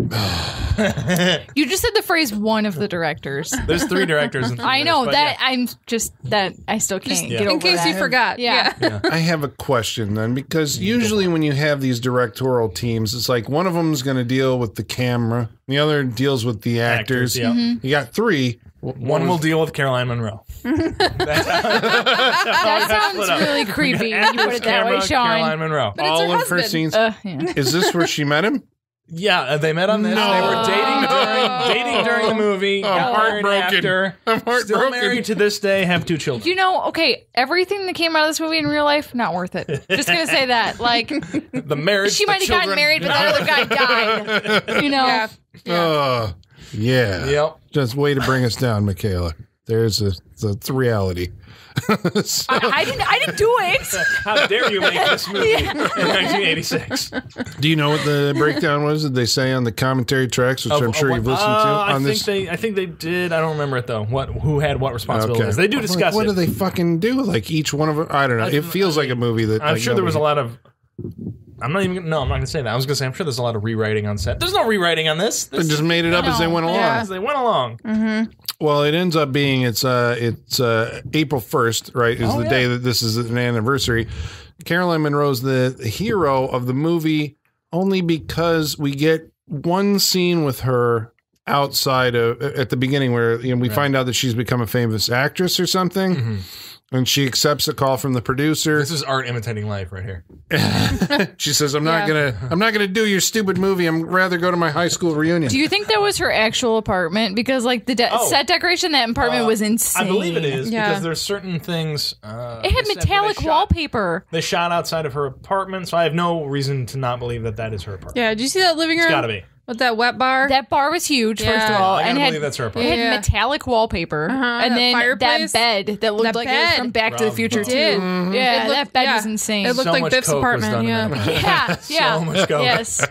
You just said the phrase one of the directors. There's three directors. In I know but that yeah. I'm just that I still can't yeah. get over In case that. you forgot. Yeah. Yeah. I have a question then, because usually when you have these directorial teams, it's like one of them is going to deal with the camera, the other deals with the actors. yeah. Mm-hmm. You got three. One will deal with Caroline Munro. That sounds really creepy when you put it that Camera, way, Sean. Caroline Munro. But it's all her of her scenes. Uh, yeah. Is this where she met him? Yeah, uh, they met on this. They were dating during dating during the movie. got married heartbroken. After. I'm Still married to this day. Have two children. You know, okay, everything that came out of this movie in real life, not worth it. Just gonna say that. Like, The marriage. she might have gotten married, but that other guy died. You know? Yeah. Oh, yeah. Yep. Just way to bring us down, Michaela. There's a that's reality. I, I didn't. I didn't do it. How dare you make this movie in 1986? Do you know what the breakdown was? Did they say on the commentary tracks, which Of- I'm sure what- you've listened uh, to I think this? they. I think they did. I don't remember it though. What? Who had what responsibilities? They do Like, discuss what it. do they fucking do? Like each one of them? I don't know. It feels like a movie that I'm like, sure there was a lot of. I'm not even. gonna- No, I'm not going to say that. I was going to say I'm sure there's a lot of rewriting on set. There's no rewriting on this. They This just made it up as they went along. Yeah. as they went along. Well, it ends up being it's uh it's uh April first, right? Is Oh, the yeah. day that this is an anniversary. Caroline Munro's the hero of the movie only because we get one scene with her outside of at the beginning where you know we find out that she's become a famous actress or something. And she accepts a call from the producer. This is art imitating life right here. She says, "I'm not Yeah. gonna, I'm not gonna do your stupid movie. I'm rather go to my high school reunion." Do you think that was her actual apartment? Because like the de- Oh. set decoration, that apartment Uh, was insane. I believe it is Yeah. because there's certain things. Uh, It had they said metallic they shot- wallpaper. They shot outside of her apartment, so I have no reason to not believe that that is her apartment. Yeah. Did you see that living room? It's got to be. With that wet bar? That bar was huge, first of all, I and gotta had believe that's her it had Yeah. metallic wallpaper, Uh-huh, and that then fireplace. that bed that looked That like it was from Back to the Future It too. did. Yeah, It that bed yeah. was insane. It looked So like much Biff's coke was apartment. done in Yeah. yeah, yeah, much coke. yes.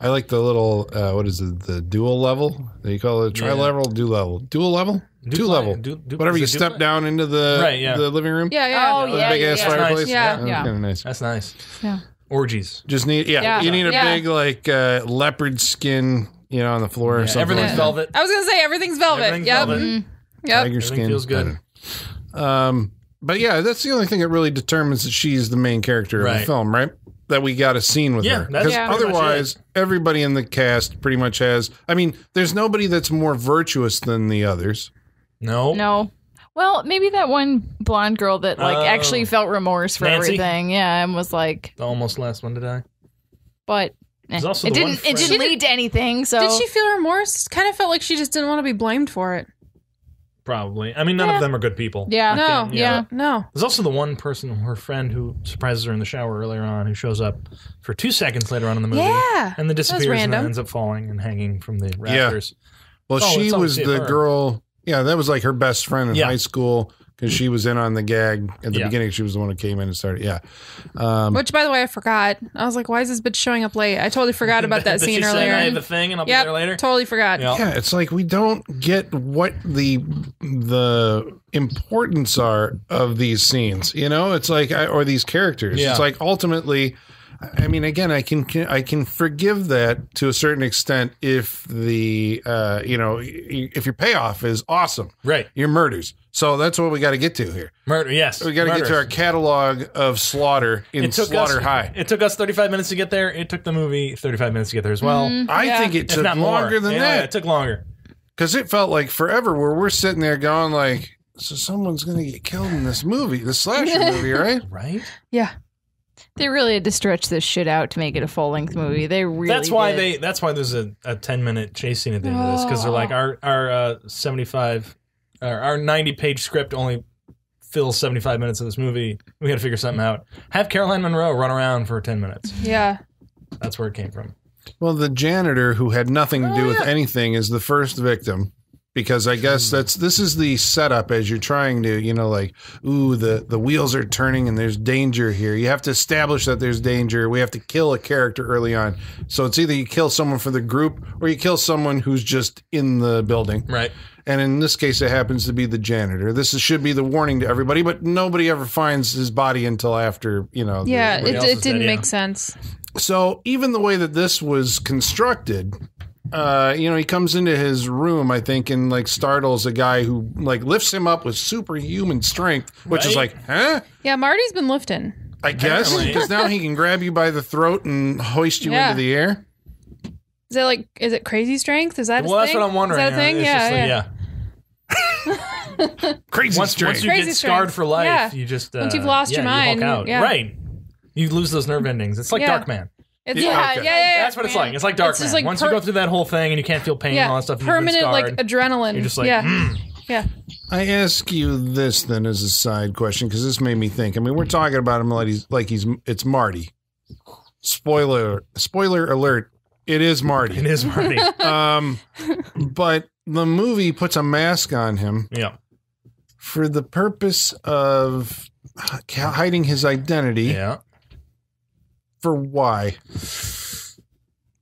I like the little uh, what is it? The dual level? They call it tri level, dual level, dual level, two level. du- du- Whatever you step dupli- down into the Right, yeah. the living room. Yeah, yeah. Oh, the yeah, big yeah, ass yeah. fireplace. Yeah. That was Yeah. kind of nice. That's nice. Yeah. Orgies. Just need yeah, Yeah. you need a Yeah. big like uh, leopard skin, you know, on the floor or Yeah, something. everything's like velvet. I was gonna say everything's velvet. Everything's yep. velvet. Mhm. Yep. tiger Everything skin. feels good. Um, but yeah, that's the only thing that really determines that she's the main character of the Right. film, right? That we got a scene with Yeah, her. that's Because Yeah. pretty much otherwise, everybody in the cast pretty much has. I mean, there's nobody that's more virtuous than the others. No. No. Well, maybe that one blonde girl that like Oh. actually felt remorse for Nancy? everything. Yeah, and was like, The almost last one to die. but eh, it didn't. It didn't lead to anything. So Did she feel remorse? Kind of felt like she just didn't want to be blamed for it. Probably. I mean, none Yeah. of them are good people. Yeah. No, Yeah. Yeah. no. There's also the one person, her friend, who surprises her in the shower earlier on, who shows up for two seconds later on in the movie. Yeah, And then disappears and then ends up falling and hanging from the rafters. Yeah. Well, Oh, she was the her. girl. Yeah, that was like her best friend in Yeah. high school because she was in on the gag at the Yeah. beginning. She was the one who came in and started. Yeah. Um, Which, by the way, I forgot. I was like, "Why is this bitch showing up late?" I totally forgot about that she scene said, earlier. I have a thing and I'll yep, be there later. totally forgot. Yeah. yeah, it's like we don't get what the the importance are of these scenes. You know, it's like I- or these characters. Yeah. It's like ultimately. I mean, again, I can I can forgive that to a certain extent if the uh, you know if your payoff is awesome, Right. your murders. So that's what we got to get to here. Murder, yes. We got to get to our catalog of slaughter in It took Slaughter us, High. It took us 35 minutes to get there. It took the movie 35 minutes to get there as well. I Yeah. think it took not longer more. than Yeah, It took longer. because it felt like forever. Where we're sitting there going like, so someone's going to get killed in this movie, the slasher movie, right? Right? Yeah, they really had to stretch this shit out to make it a full length movie. They really. that's why did. they that's why there's a, a 10 minute chase scene at the end of this because they're like our our uh, 75 our, our 90 page script only fills 75 minutes of this movie we got to figure something out have caroline munro run around for 10 minutes yeah. that's where it came from Well, the janitor who had nothing to do Oh, with anything is the first victim. Because I guess that's this is the setup as you're trying to, you know, like, ooh, the, the wheels are turning and there's danger here. You have to establish that there's danger. We have to kill a character early on. So it's either you kill someone for the group or you kill someone who's just in the building. right And in this case, it happens to be the janitor. This is, should be the warning to everybody, but nobody ever finds his body until after, you know. Yeah, Everybody it, else it is didn't dead, yeah. make sense. so even the way that this was constructed, uh, you know, he comes into his room, I think, and like startles a guy who like lifts him up with superhuman strength, which is like, huh? Yeah, Marty's been lifting. I guess because now he can grab you by the throat and hoist you Yeah. into the air. Is it like, is it crazy strength? Is that a well that's thing? what i'm wondering Is that a thing? It's Yeah, like, yeah. Crazy once, strength. once you Crazy get strength. scarred for life Yeah. you just uh, Once you've lost yeah, your you Hulk mind, out. yeah. right you lose those nerve endings it's like Yeah. Darkman It's, Yeah, yeah, okay. yeah, yeah, yeah. that's what it's like it's like dark It's man like once per- you go through that whole thing and you can't feel pain and all that stuff and you've been permanent like adrenaline. you're just like yeah, mm. yeah. I ask you this then as a side question because this made me think. I mean, we're talking about him like he's like he's it's Marty. Spoiler spoiler alert! It is Marty. it is marty Um, but the movie puts a mask on him yeah for the purpose of hiding his identity. yeah For why?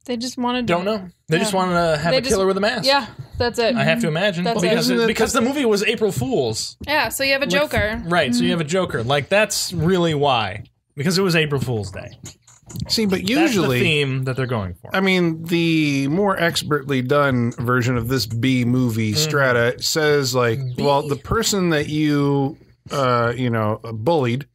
They just wanted. To. Don't know. They just wanted to have They a just- killer with a mask. Yeah, that's it. I have to imagine That's because it. Isn't it- because the movie was April Fools, Yeah, so you have a Joker. right? So you have a Joker. Like that's really why because it was April Fool's Day. See, but That's the usually, theme that they're going for. I mean, the more expertly done version of this B movie strata says like, well, the person that you, uh, you know, bullied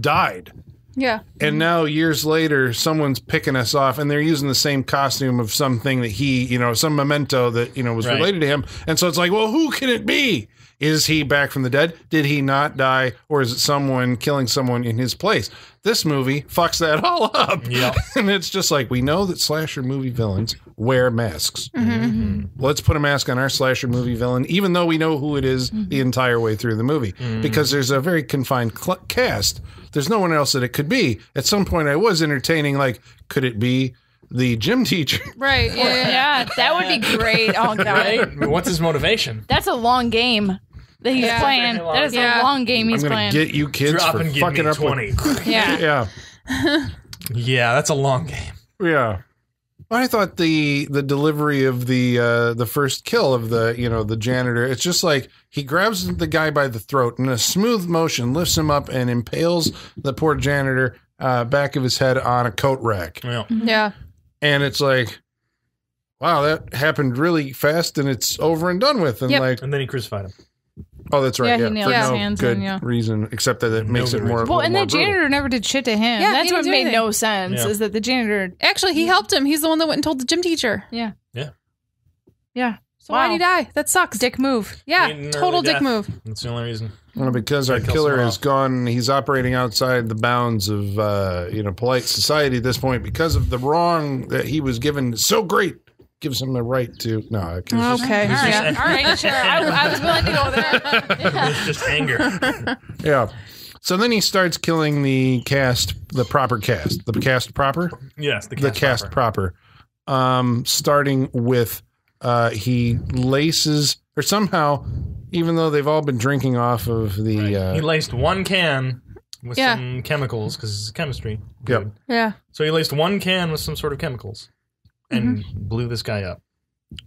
died. Yeah, And mm-hmm. now years later, someone's picking us off, and they're using the same costume of something that he, you know, some memento that you know was Right. related to him. And so it's like, well, who can it be? Is he back from the dead? Did he not die, or is it someone killing someone in his place? This movie fucks that all up. Yep. and it's just like we know that slasher movie villains wear masks. Mm-hmm. Mm-hmm. Let's put a mask on our slasher movie villain, even though we know who it is mm-hmm. the entire way through the movie, mm. because there's a very confined cl- cast. There's no one else that it could be. At some point, I was entertaining, like, could it be the gym teacher? right. Yeah, yeah, yeah. Yeah, that would be great. Oh god, right? What's his motivation? that's a long game that he's Yeah. playing. That is Yeah. a long game I'm he's going playing. to get you kids Drop for and give fucking me up. twenty. With, yeah. yeah, yeah, that's a long game. yeah. I thought the the delivery of the uh, the first kill of the you know the janitor. It's just like he grabs the guy by the throat in a smooth motion, lifts him up, and impales the poor janitor uh, back of his head on a coat rack. Yeah. yeah. and it's like wow that happened really fast and it's over and done with and Yep. like And then he crucified him. Oh that's right Yeah, yeah, he nailed for his no hands good in, yeah. reason except that it No makes it more well, and little the more brutal. janitor never did shit to him. Yeah, That's he what didn't do made anything. no sense. Yeah. Is that the janitor? Actually, he helped him. He's the one that went and told the gym teacher. Yeah. Yeah. Yeah. So why'd he die? That sucks. Dick move. Yeah, An early total dick death. move. That's the only reason. Well, because our Gotta killer someone has off. gone, he's operating outside the bounds of uh, you know polite society at this point because of the wrong that he was given. So great gives him the right to no. I can just- Okay. All right, Yeah. all right, sure. I, I was willing to go there. Yeah. It's just anger. Yeah. So then he starts killing the cast, the proper cast, the cast proper, yes, the the cast cast proper. proper. Um, starting with uh, he laces or somehow, even though they've all been drinking off of the he uh, laced one can with Yeah. some chemicals because it's chemistry. Yep. Yeah. So he laced one can with some sort of chemicals and Mm-hmm. blew this guy up.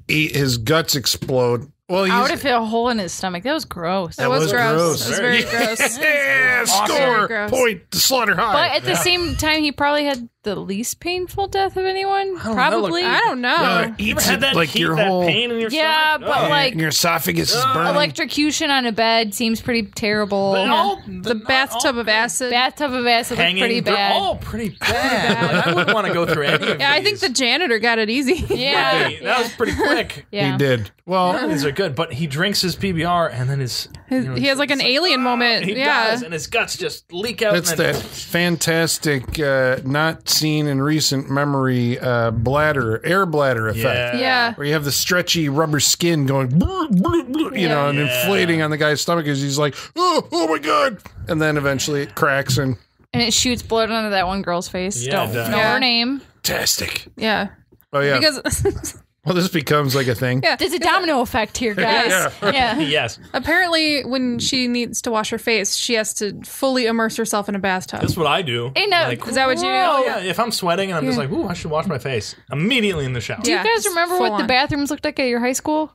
he, his guts explode. Well, I would have felt a hole in his stomach. That was gross. That was, was gross. gross. It was very Very- gross. yeah, Awesome. score Very gross. point to Slaughter High. But at the same time, he probably had the least painful death of anyone. don't know, that Probably. I don't know. Uh, You eats had that like heat, your that whole pain in your stomach. Yeah, stomach? but Oh. like your esophagus is Ugh. burning. electrocution on a bed seems pretty terrible. But all- the not bathtub all of acid. Bathtub of acid looked hanging, pretty they're bad. all pretty bad. Like, I wouldn't want to go through any of yeah, I think the janitor got it easy. yeah, that was pretty quick. yeah. He did. Well, None of these are good, but he drinks his PBR and then his, His- you know, he has like an it's alien moment. He yeah. does, and his guts just leak out. That's and that fantastic, uh, not seen in recent memory, uh, bladder, air bladder effect. Yeah. Yeah. Where you have the stretchy rubber skin going, "Brr, brr, brr," you know, and Yeah. inflating on the guy's stomach as he's like, oh, oh my God. And then eventually it cracks and And it shoots blood onto that one girl's face. Yeah, Don't know Yeah. her name. fantastic. Yeah. Oh, yeah. Because well, this becomes like a thing. yeah. There's a domino effect here, guys. yeah. yeah. yes, Apparently, when she needs to wash her face, she has to fully immerse herself in a bathtub. that's what I do. Ain't no- Like, Is that what you do? oh yeah, if I'm sweating and I'm just like, ooh, I should wash my face immediately in the shower. Do you Yeah, guys it's remember full what the on. bathrooms looked like at your high school?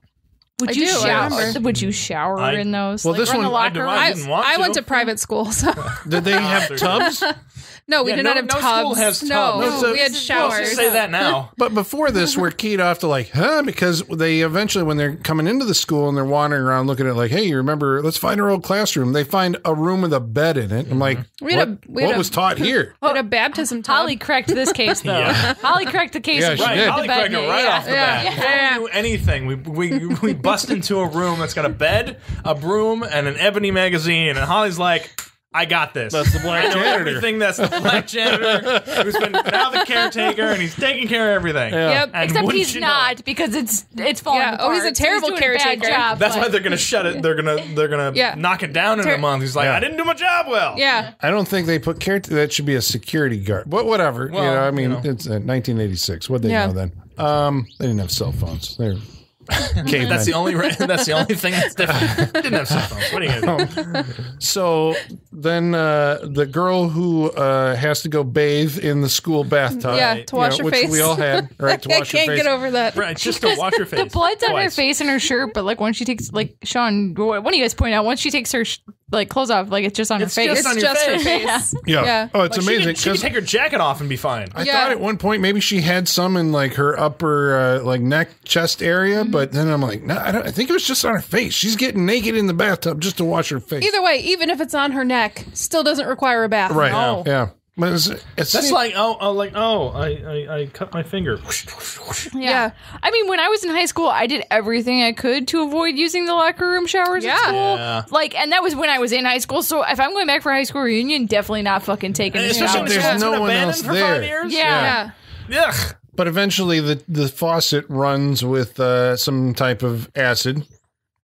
Would I you do, I shower? remember. Would you shower I- in those? Well, like, this run the one- I locker do- room? I I, didn't want I to. went to private school, so Did they have tubs? No, we Yeah, did no- not have no tubs. school has no, tubs. No, we had showers. Let's say that now. But before this, we're keyed off to like, huh? Because they eventually, when they're coming into the school and they're wandering around looking at like, hey, you remember? Let's find our old classroom. They find a room with a bed in it. I'm like, mm-hmm. We had what, a- we had what a- was taught here? We had a baptism tub. Holly cracked this case though. Yeah. Holly cracked the case. Yeah, she Right, did. Holly cracked it right yeah. off the Yeah. bat. Before Yeah. we do anything, we, we we bust into a room that's got a bed, a broom, and an ebony magazine, and Holly's like. I got this. That's the black I know janitor. everything. That's the black janitor who's been now the caretaker, and he's taking care of everything. Yep. And Except wouldn't he's you know not because it's it's falling Yeah. apart. Oh, he's a so terrible doing bad caretaker. job, That's but- why they're gonna shut it. They're gonna they're gonna Yeah. knock it down in Ter- a month. He's like, Yeah. I didn't do my job well. Yeah. I don't think they put care. That should be a security guard. But whatever. you Well, know, I mean, you know. it's uh, 1986. What they Yeah. know then? Um, they didn't have cell phones. They're cavemen. That's the only that's the only thing that's different. Didn't have cell phones. What are you gonna do? So then uh, the girl who uh, has to go bathe in the school bathtub, Yeah, to wash know, her which face. we all had, right? To I wash your can't face. get over that. Right, just to wash your face. the blood's on her twice. face and her shirt, but like when she takes like Sean, one of you guys point out once she takes her sh- like clothes off, like it's just on It's her face. just It's on your just her face. face. Yeah. Yeah. Oh, it's Like, she amazing could- She could because take her jacket off and be fine. I Yeah. thought at one point maybe she had some in like her upper uh, like neck chest area, Mm-hmm. but then I'm like, no, I, don't, I think it was just on her face. She's getting naked in the bathtub just to wash her face. Either way, even if it's on her neck, still doesn't require a bath. right? No. Yeah. But it's, it's That's like oh, oh like oh I, I I cut my finger. Yeah. Yeah. I mean, when I was in high school, I did everything I could to avoid using the locker room showers Yeah. at school. Yeah. Like, and that was when I was in high school. So if I'm going back for high school reunion, definitely not fucking taking a Especially shower. when there's someone's no been one abandoned else for there. five years. Yeah. Yeah. Ugh. But eventually, the the faucet runs with uh, some type of acid.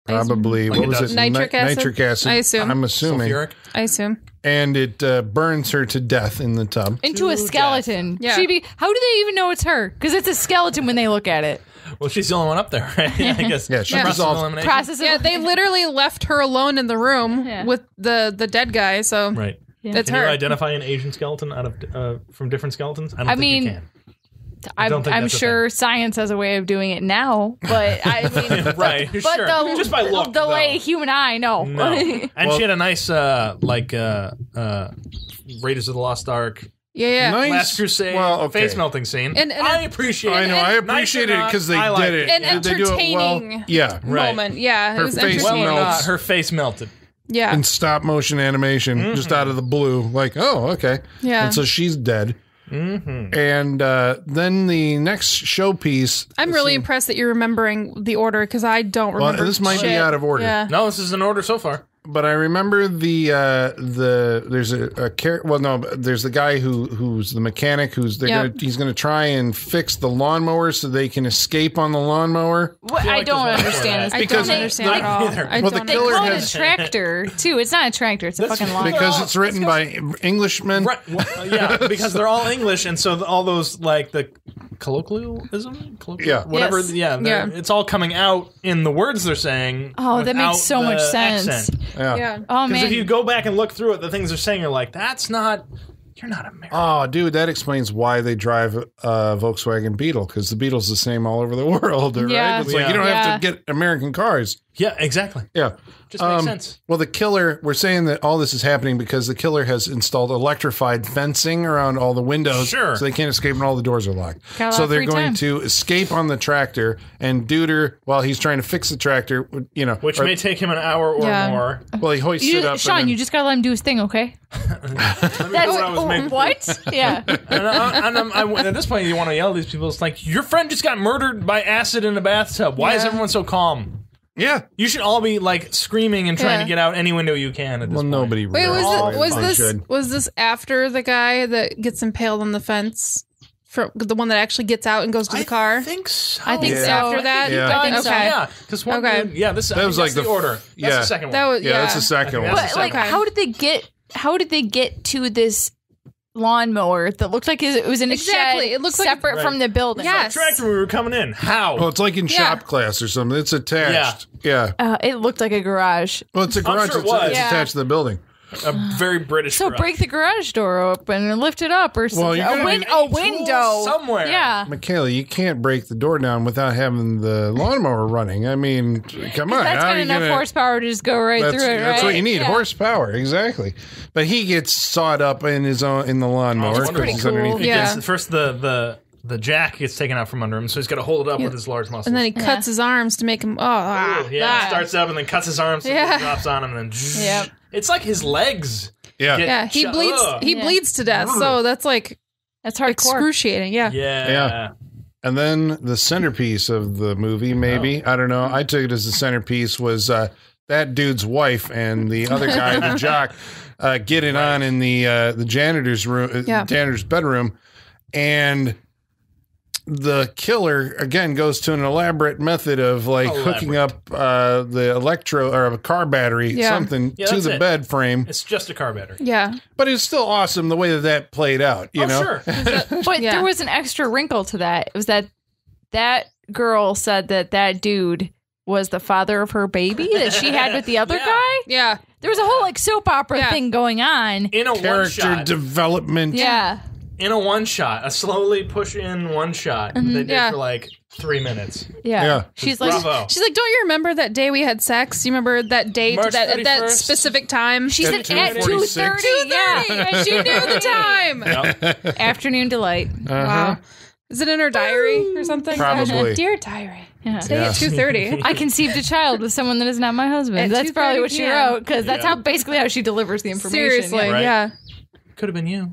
Probably Like what it was it? Nitric Ni- acid? Nitric acid. I assume. I'm assuming, Sulfuric. I assume. And it uh, burns her to death in the tub. Into a skeleton. Yeah. She'd be, how do they even know it's her? Because it's a skeleton when they look at it. Well, she's the only one up there, right? I guess. Yeah, she Process of dissolves- elimination. Process of Yeah, they literally left her alone in the room Yeah. with the the dead guy. So Right. that's Can you identify an Asian skeleton out of uh, from different skeletons? I don't I think mean, you can. I'm, don't think I'm that's a sure science has a way of doing it now, but I mean, right, but sure. the, Just by look, the though. lay human eye, no. No. And she had a nice, uh, like, uh, uh, Raiders of the Lost Ark, yeah, yeah. Nice. Last Crusade, Well, okay. face melting scene. And- and- I appreciate I it. I know. I Nice appreciate it because they I like did it. An Did they do it well? entertaining- Yeah. Right. Moment. Yeah, Her it was face Well entertaining. or melts. not, her face melted. Yeah. In stop motion animation, just out of the blue, like, oh, okay. Yeah. And so she's dead. Mm-hmm. And uh, then the next showpiece. I'm really impressed that you're remembering the order because I don't Well, remember. this might be out of order. Yeah. No, this is in order so far. But I remember the uh, the there's a, a char- well no there's the guy who who's the mechanic who's they're Yep. gonna he's gonna try and fix the lawnmower so they can escape on the lawnmower. What, feel I like don't understand for this I Because- don't they- understand I at all. neither. I Well, the don't They killer call has- it a tractor too. It's not a tractor. It's a That's fucking fine. lawnmower. Because Well, it's written by Englishmen. Right. Well, yeah, because they're all English, and so all those like the colloquialism, colloquial, Yeah. whatever. Yes. Yeah, Yeah. it's all coming out in the words they're saying. Oh, that makes so much sense. accent. Yeah. Yeah. Oh Because man, if you go back and look through it, the things they're saying, you're like, that's not. You're not American. Oh, dude, that explains why they drive a Volkswagen Beetle because the Beetle's the same all over the world, right? Yeah. It's like you don't Yeah. have to get American cars. Yeah, exactly. Yeah. Just makes Um, sense. Well, the killer, we're saying that all this is happening because the killer has installed electrified fencing around all the windows. Sure. So they can't escape and all the doors are locked. Got So they're going time. to escape on the tractor, and Deuter, while he's trying to fix the tractor, you know, Which or- may take him an hour or Yeah. more. well, he hoists you, it up. Sean, then, you just gotta let him do his thing, okay? That's know what I was making. what? Yeah. And, I, and I'm, I, at this point, you want to yell at these people. It's like your friend just got murdered by acid in a bathtub. Why is everyone so calm? Yeah. You should all be like screaming and trying Yeah. to get out any window you can. At this Well, point. nobody. Wait, was it, was this should. was this after the guy that gets impaled on the fence? From the one that actually gets out and goes to the car? I think so. I think Yeah. so. After that? Yeah. I think so. Okay. Yeah, because one Okay. dude, yeah, this That I was like that's the the f- order. That's yeah. the second That one. was Yeah, yeah. that's the second one. that's But like, Okay. how did they get? How did they get to this lawnmower that looked like it was in a Exactly. shed, It looks like- separate Right. from the building? Yes. Tractor we were coming in. How? Well, it's like in Yeah. shop class or something. It's attached. Yeah. Uh, it looked like a garage. Well, it's a garage. sure it it's, was. it's Yeah. attached to the building. A very British. So garage. break the garage door open and lift it up, or something. you a, gotta win- a window somewhere. Yeah, Michaela, you can't break the door down without having the lawnmower running. I mean, come on. that's how got are you enough gonna- horsepower to just go right That's, through it. that's right? what you need, Yeah. horsepower, exactly. But he gets sawed up in his own in the lawnmower That's because pretty he's cool. underneath. He Yeah. gets- first the the the jack gets taken out from under him, so he's got to hold it up with his large muscles. And then he cuts his arms to make him. Oh, ah, yeah, ah. starts up and then cuts his arms, so Yeah. drops on him, and then Yep. It's like his legs. Yeah. Get Yeah, he shut- bleeds. Ugh. He Yeah. bleeds to death. So that's like That's hardcore. excruciating. Yeah. yeah, Yeah. And then the centerpiece of the movie, maybe I don't know. I took it as the centerpiece was uh, that dude's wife and the other guy, the jock, uh, getting on in the uh, the janitor's room, uh, Yeah. janitor's bedroom, and the killer again goes to an elaborate method of like hooking up uh, the electro or a car battery, Yeah. something Yeah, to the it. bed frame. It's just a car battery. Yeah. But it's still awesome the way that that played out. You oh know, sure. But Yeah. there was an extra wrinkle to that. It was that that girl said that that dude was the father of her baby that she had with the other Yeah. guy. Yeah. There was a whole like soap opera Yeah. thing going on. In a one character shot. development. Yeah. In a one shot, a slowly push in one shot that they mm-hmm. did Yeah. for like three minutes. Yeah. Yeah. She's like Bravo. She's like, "Don't you remember that day we had sex? You remember that date March that at that specific time?" she said At at 2:46. 2:30. Yeah. and she knew the time. Yep. Afternoon delight. Uh-huh. Wow. Is it in her diary or something? Probably. Dear diary. Yeah. Today at two thirty. I conceived a child with someone that is not my husband. At That's probably what she PM. wrote because that's Yeah. how basically how she delivers the information. Seriously, Right. yeah. Could have been you.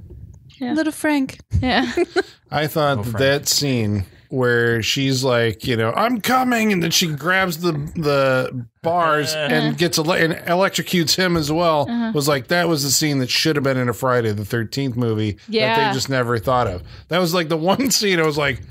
Little Frank. Yeah. yeah. I thought that, that scene where she's like, you know, I'm coming, and then she grabs the the bars uh-huh. and gets ele- and electrocutes him as well. Uh-huh. Was like that was the scene that should have been in a Friday the Thirteenth movie that Yeah. they just never thought of. That was like the one scene I was like,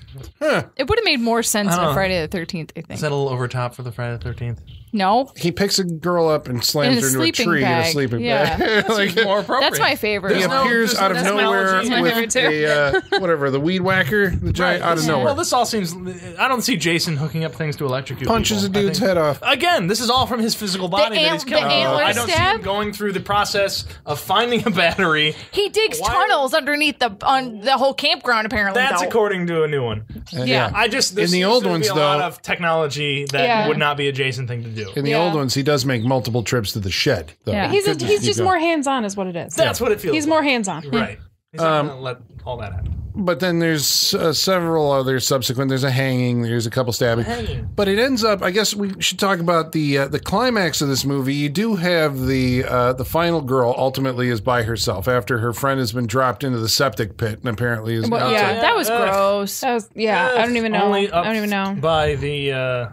huh. It would have made more sense in Oh. a Friday the Thirteenth. I think. Is that a little over top for the Friday the Thirteenth? No, He picks a girl up and slams In a her into a sleeping tree in a bag. sleeping Yeah. bag. like, More appropriate. that's my favorite. he There's no- appears there's out of no nowhere technology. with a uh, whatever the weed whacker, the giant out of Well, nowhere, this all seems. I don't see Jason hooking up things to electrocute. punches a people. I dude's think- head off. Again, this is all from his physical body that ant- he's the killing. antler I don't see stab? him going through the process of finding a battery. He digs Why- tunnels underneath the on the whole campground. Apparently, That's though. according to a new one. yeah. I just this In the seems old to ones, be a lot though- of technology that Yeah. would not be a Jason thing to do. In the Yeah. old ones, he does make multiple trips to the shed. Though. Yeah. He's a, he's just more hands on, is what it is. That's what it feels. He's like. more hands on. right. He's not gonna let all that happen. but then there's uh, several other subsequent. There's a hanging. There's a couple stabbing. Hanging. But it ends up. I guess we should talk about the uh, the climax of this movie. You do have the uh, the final girl ultimately is by herself after her friend has been dropped into the septic pit and apparently is Well, not yeah. That was Uh, gross. That was yeah. I don't even know. Only I don't even know. By the uh,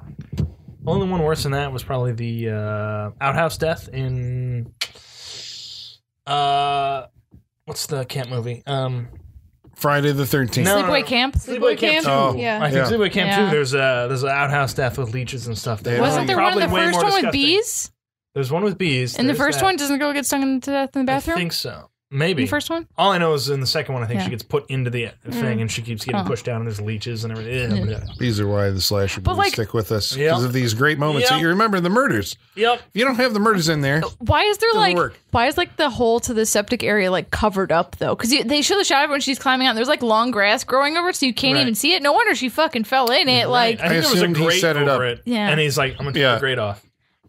only one worse than that was probably the uh, outhouse death in uh, what's the camp movie? Um, Friday the Thirteenth. No. Sleepaway Camp. Sleepaway Camp. Camp? Two. Oh, Yeah. I think Yeah. Sleepaway Camp Yeah. Two. There's a there's an outhouse death with leeches and stuff. They Wasn't there one in Probably the way first more one with disgusting. bees? There's one with bees. In the There's first that. one, doesn't the girl get stung to death in the bathroom? I think so. In Maybe. the first one? All I know is in the second one, I think Yeah. she gets put into the thing mm. and she keeps getting Oh. pushed down and there's leeches and everything. Yeah. These are why the slasher But, movies like- stick with us Yep. because of these great moments. So Yep. you remember the murders. Yep. If you don't have the murders in there, Why is there like work. why is like the hole to the septic area like covered up though? Because they show the shot of when she's climbing out. And there's like long grass growing over, it, so you can't Right. even see it. No wonder she fucking fell in it. Like I think there was a assumed he set it up. it. Yeah. And he's like, I'm gonna take Yeah. the grate off.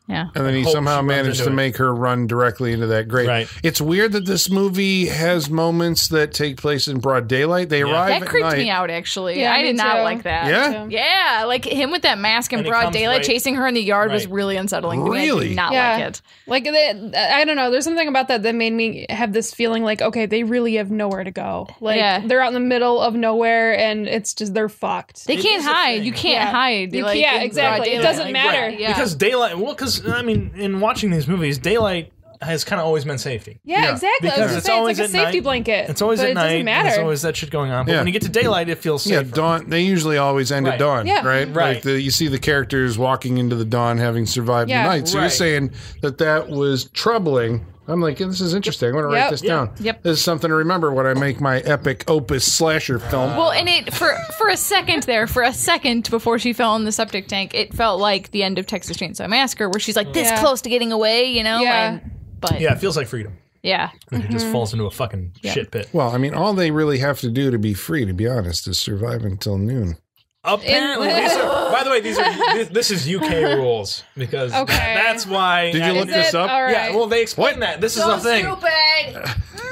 Yeah, and then he somehow managed to it. make her run directly into that grate. Right. It's weird that this movie has moments that take place in broad daylight. They arrive that at creeped night. me out. Actually, Yeah, I did not too. like that. Yeah? Yeah, like him with that mask in And broad daylight right- chasing her in the yard was really unsettling to me. I Really? did not Yeah. like it. Like they, I don't know. There's something about that that made me have this feeling like, okay, they really have nowhere to go. Like Yeah. they're out in the middle of nowhere, and it's just they're fucked. They It can't hide. You can't Yeah. hide. You- like, yeah, in exactly. It doesn't matter. Yeah. Because daylight, well, because I mean, in watching these movies, daylight has kind of always meant safety. yeah, Yeah. exactly. I was Because gonna it's say, always it's like a at safety night. blanket. It's always but at it night. doesn't and matter. There's always that shit going on. But Yeah. when you get to daylight, it feels Yeah, safer. dawn. They usually always end at dawn, Yeah. right? Right. Like the, you see the characters walking into the dawn, having survived Yeah. the night. So you're Right. saying that that was troubling. I'm like, this is interesting. I'm going to write this Yep. down. Yep. This is something to remember when I make my epic opus slasher film. Well, and it for for a second there, for a second before she fell in the septic tank, it felt like the end of Texas Chainsaw Massacre, where she's like this Yeah. close to getting away, you know. Yeah. And, but Yeah, it feels like freedom. yeah, And It just mm-hmm. falls into a fucking shit pit. well, I mean, all they really have to do to be free, to be honest, is survive until noon. Apparently, these are. By the way, these are. This, this is UK rules because Okay. that's why. Did you look this it? up? All right. Yeah, well, they explain that. This is the thing.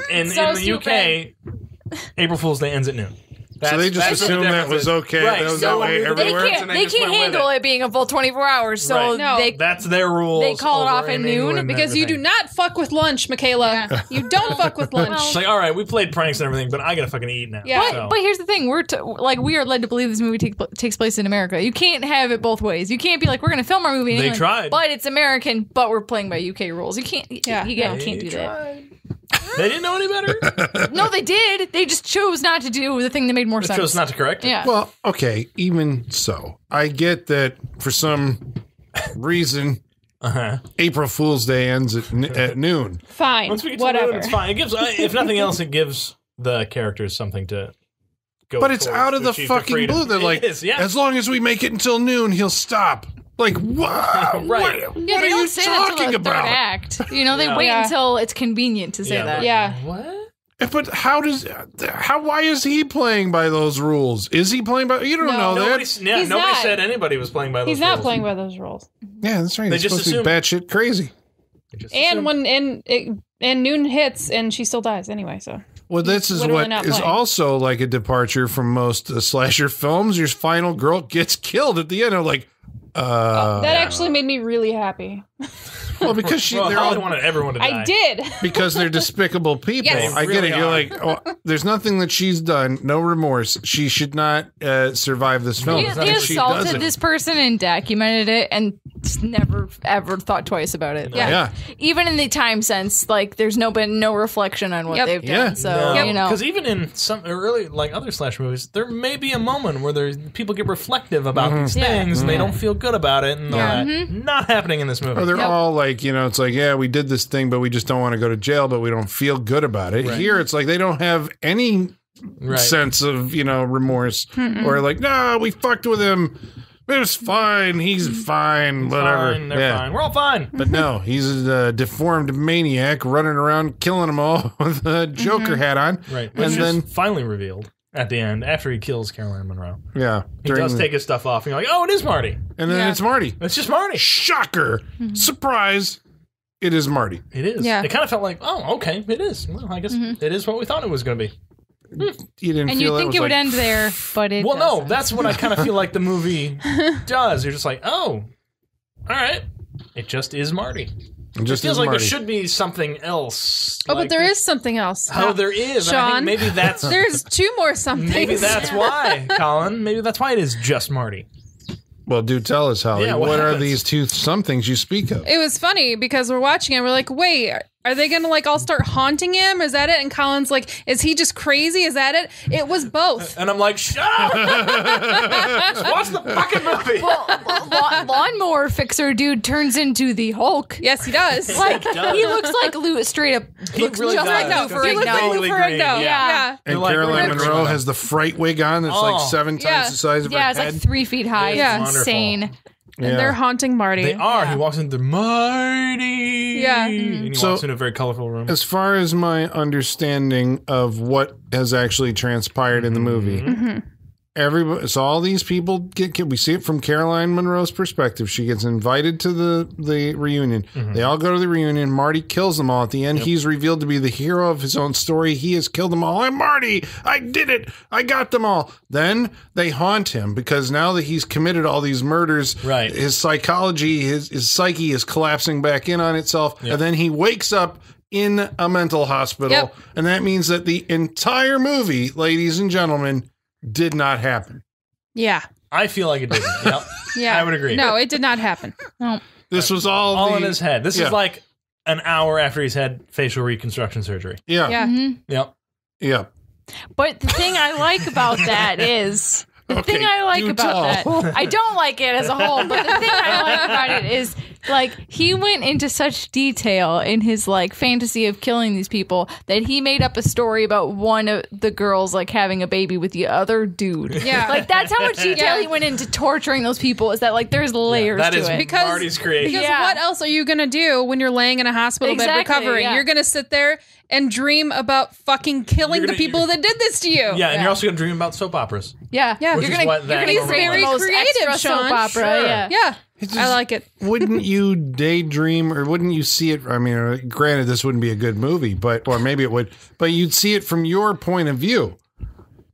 In, So in the UK, April Fool's Day ends at noon. So they just that's what the that was okay. Right. That was so that way we- everywhere. they can't and they can't handle it. it. being a full twenty four hours, so Right. No. they That's their rules. They call it off at noon because you do not fuck with lunch, Michaela. You don't fuck with lunch. It's like, all right, we played pranks and everything, but I gotta fucking eat now. Yeah. So- But here's the thing: we're t- like we are led to believe this movie take, takes place in America. You can't have it both ways. You can't be like we're going to film our movie. In They England, tried. but it's American. But we're playing by UK rules. You can't. Yeah. Yeah, you They can't do that. They didn't know any better. No, they did. They just chose not to do the thing that made more They sense. chose not to correct it. Yeah. Well, okay, even so, I get that for some reason Uh-huh. April Fool's Day ends at, n- at noon. Fine. Once we get to Whatever. the road, it's fine. It gives, uh, if nothing else, it gives the characters something to go. But it's out of the fucking freedom. blue. They're It like, is, yeah. as long as we make it until noon, he'll stop. Like, wow, Right. what, yeah, what they are don't you say that till talking the third about? act. You know, they Yeah. wait until it's convenient to say Yeah, that. Yeah. What? But how does how? Why is he playing by those rules? Is he playing by? You don't No. know Nobody, that. yeah, He's nobody not. said anybody was playing by those rules. He's not rules. playing by those rules. Yeah, that's right. They He's just supposed to be batshit crazy. And assumed. when and it, and noon hits and she still dies anyway. So Well, this is literally what not is playing. also like a departure from most uh, slasher films. Your final girl gets killed at the end. I'm like, uh, that actually made me really happy. well, because she, well, they're Holly all wanted everyone to die. I did. because they're despicable people. Yes. I They get really it. You're are. like, oh, there's nothing that she's done, no remorse. She should not uh, survive this film. He, he she assaulted doesn't. this person and documented it and never ever thought twice about it. Yeah. Yeah. Even in the time sense, like there's no been no reflection on what Yep. they've done. Yeah. So you know, because even in some early, like other slash movies, there may be a moment where there's people get reflective about Mm-hmm. these Yeah. things and they don't feel good about it and all Yeah. that. Mm-hmm. Not happening in this movie. Or they're Yep. all like, you know, it's like, yeah, we did this thing, but we just don't want to go to jail, but we don't feel good about it. Right. Here, it's like they don't have any right. sense of, you know, remorse or like, no, we fucked with him. It was fine. He's fine. Whatever. Fine, they're yeah. fine. We're all fine. But no, he's a deformed maniac running around killing them all with a Joker mm-hmm. hat on. Right. Which And is then, finally revealed at the end after he kills Caroline Munro. yeah. He during does the- take his stuff off and you're like, oh, it is Marty. and then Yeah. it's Marty. It's just Marty. Shocker. Mm-hmm. Surprise. It is Marty. It is. Yeah. It kind of felt like, oh, okay, it is. Well, I guess Mm-hmm. it is what we thought it was going to be. you didn't And feel you that think was it would like, end there, but it Well, no, doesn't. that's what I kind of feel like the movie does. You're just like, oh, all right, it just is Marty. It just feels like Marty. there should be something else. Oh, like but there is something else. Oh, there is. and I think Sean. maybe that's There's two more somethings. maybe that's why, Colin. Maybe that's why it is just Marty. Well, do tell us, Holly. Yeah, what what are these two somethings you speak of? It was funny because we're watching it. We're like, wait, are they gonna like all start haunting him? Is that it? And Colin's like, is he just crazy? Is that it? It was both. And I'm like, shut up! Just watch the fucking movie. Lawn- lawnmower fixer dude turns into the Hulk. Yes, he does. Like does. he looks like Lou straight up. He looks really just does. like He Lou looks he Ferrigno. looks like Really Lou Ferrigno. yeah. Yeah. And like, Caroline we're Munro gonna- has the fright wig on that's Oh. like seven times Yeah. the size of Yeah, her it's like three feet high. Yeah. It's Wonderful. insane. And Yeah. they're haunting Marty. They are. Yeah. He walks into Marty. Yeah. And he So- walks into a very colorful room. as far as my understanding of what has actually transpired in the movie, Mm-hmm. Everybody, so all these people get, get- we see it from Caroline Munro's perspective. She gets invited to the the reunion. Mm-hmm. They all go to the reunion. Marty kills them all. At the end, he's revealed to be the hero of his own story. He has killed them all. I'm Marty. I did it. I got them all. Then they haunt him because now that he's committed all these murders, Right. his psychology, his, his psyche is collapsing back in on itself. And then he wakes up in a mental hospital. Yep. And that means that the entire movie, ladies and gentlemen, did not happen. yeah. I feel like it didn't. Yep. Yeah. I would agree. No, it did not happen. This was all, All the, in his head. This Yeah. is like an hour after he's had facial reconstruction surgery. Yeah. Yeah. Mm-hmm. Yeah. Yep. But the thing I like about that is the Okay, thing I like about tell. that. I don't like it as a whole, but the thing I like about it is like he went into such detail in his like fantasy of killing these people that he made up a story about one of the girls like having a baby with the other dude. Yeah. Like that's how much detail Yeah. he went into torturing those people. Is that like there's layers That to is it? Because- Marty's creation. Because Yeah. what else are you gonna do when you're laying in a hospital bed recovering? yeah. You're gonna sit there and dream about fucking killing You're the people that did this to you. yeah, and you're also going to dream about soap operas. yeah, Yeah. You're Which is gonna what you're that gonna He's very the most creative, extra soap Sean. opera. Sure. Yeah. Yeah. It's I just- like it. wouldn't you daydream or wouldn't you see it? I mean, uh, granted, this wouldn't be a good movie, but, or maybe it would, but you'd see it from your point of view.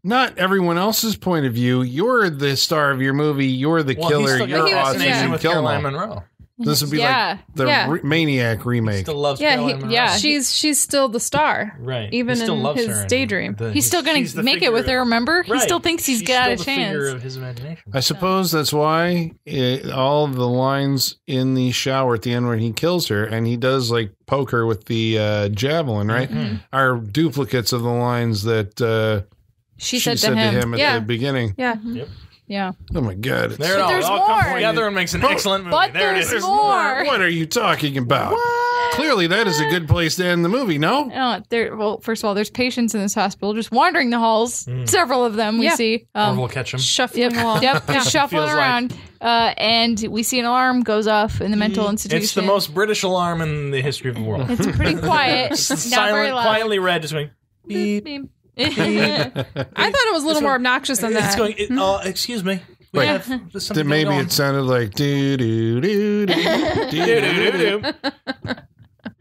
Not everyone else's point of view. You're the star of your movie. You're the Well, he's killer. still got You're a was- awesome. fascination yeah. With kill 'em Caroline all. Munro. This would be Yeah. like the Yeah. re- Maniac remake. Still loves Yeah, Caroline he- yeah. She's she's still the star. right. even he still in loves his her daydream. the- He's still gonna make it with her. Remember, he still thinks he's She's got a still the chance. of his imagination. I suppose that's why it, all the lines in the shower at the end where he kills her and he does like poke her with the uh, javelin, right? Mm-hmm. Are duplicates of the lines that uh, She, she said, to him, at Yeah. the beginning. Yeah. "Yeah, Oh my god! There it all, there's it all comes more. together and makes an excellent movie. But there there's is. more. What are you talking about? Clearly, that is a good place to end the movie. No, Oh, there. Well, first of all, there's patients in this hospital just wandering the halls. Several of them we Yeah. see. Um, Marvel catch them Shuffling yep, along. yep, just shuffling Feels like- around. Uh, and we see an alarm goes off in the mental institution. It's the most British alarm in the history of the world. It's pretty quiet. Not very Silent, loud. quietly read, just going beep. Beep. I thought it was a little more obnoxious than It's that. going. It, uh, excuse me. We Wait. have there's something that maybe going on. it sounded like do do do do do Do do do do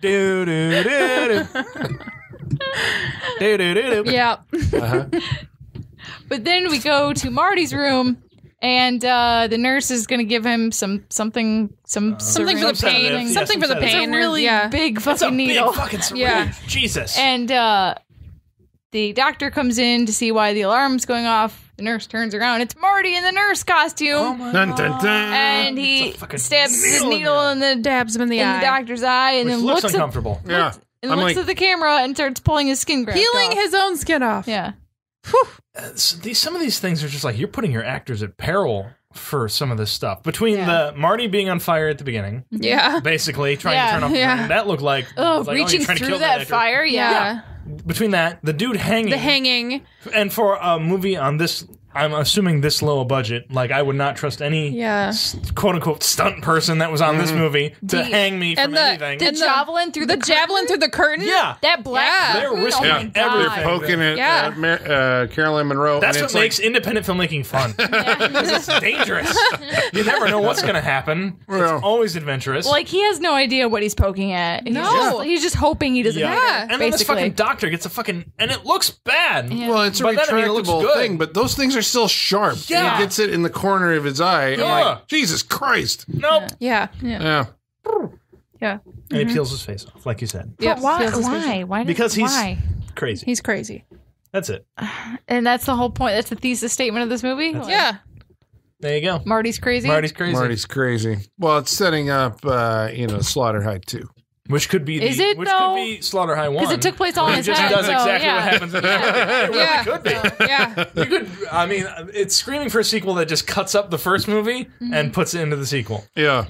do do do do do do. yeah. But then we go to Marty's room, and uh, the nurse is going to give him some something, some Something for the Some pain. sedative. Yeah, Something some for the sedative. pain. a really yeah. big It's a fucking big needle. fucking syringe. Yeah. Jesus. And uh, the doctor comes in to see why the alarm's going off. The nurse turns around. It's Marty in the nurse costume. oh my Dun, dun, dun. and he It's a fucking stabs his needle and then Dabs him in the in eye. the doctor's eye and Which then looks looks, at, uncomfortable. yeah, and I'm looks like at the camera and starts pulling his skin graft Peeling off. his own skin off. yeah. Uh, s- these some of these things are just like you're putting your actors at peril for some of this stuff. Between Yeah. the Marty being on fire at the beginning, Yeah. basically trying Yeah, to turn off yeah. flame, that looked like, Oh, like, oh, reaching you're trying to through kill that actor. fire. Yeah. Between that, the dude hanging, The hanging. and for a movie on this I'm assuming this low a budget. Like I would not trust any Yeah. quote unquote stunt person that was on this movie to The- hang me from and the- anything. The And the- javelin through the, The javelin through the curtain. yeah, that black. Yeah. they're risking oh my God. everything. Poking at Yeah. uh, Mar- uh, Caroline Munro. That's and what it's like, makes independent filmmaking fun. 'Cause it's dangerous. You never know what's going to happen. Well. it's always adventurous. Like he has no idea what he's poking at. He's No. just, he's just hoping he doesn't. yeah. hit Yeah. it, and then this fucking doctor gets a fucking and it looks bad. Yeah. Well, it's a But then, I mean, it retractable thing, but those things are still sharp. Yeah. He gets it in the corner of his eye. I'm like, Jesus Christ. Nope. Yeah. Yeah. yeah. And he peels his face off, like you said. Yep. But why? Feels his Why? Why? Did, Because he's- why? Crazy. He's crazy. That's it. And that's the whole point. That's the thesis statement of this movie. Like, Yeah. There you go. Marty's crazy. Marty's crazy. Marty's crazy. Well, it's setting up, uh, you know, Slaughter High 2. Which could be the, Is it, which though? could be Slaughter High One. because it took place all in It his just head. does so, exactly yeah. what happens. In the It really Yeah. could be. Yeah. You could. I mean, it's screaming for a sequel that just cuts up the first movie Mm-hmm. and puts it into the sequel. Yeah.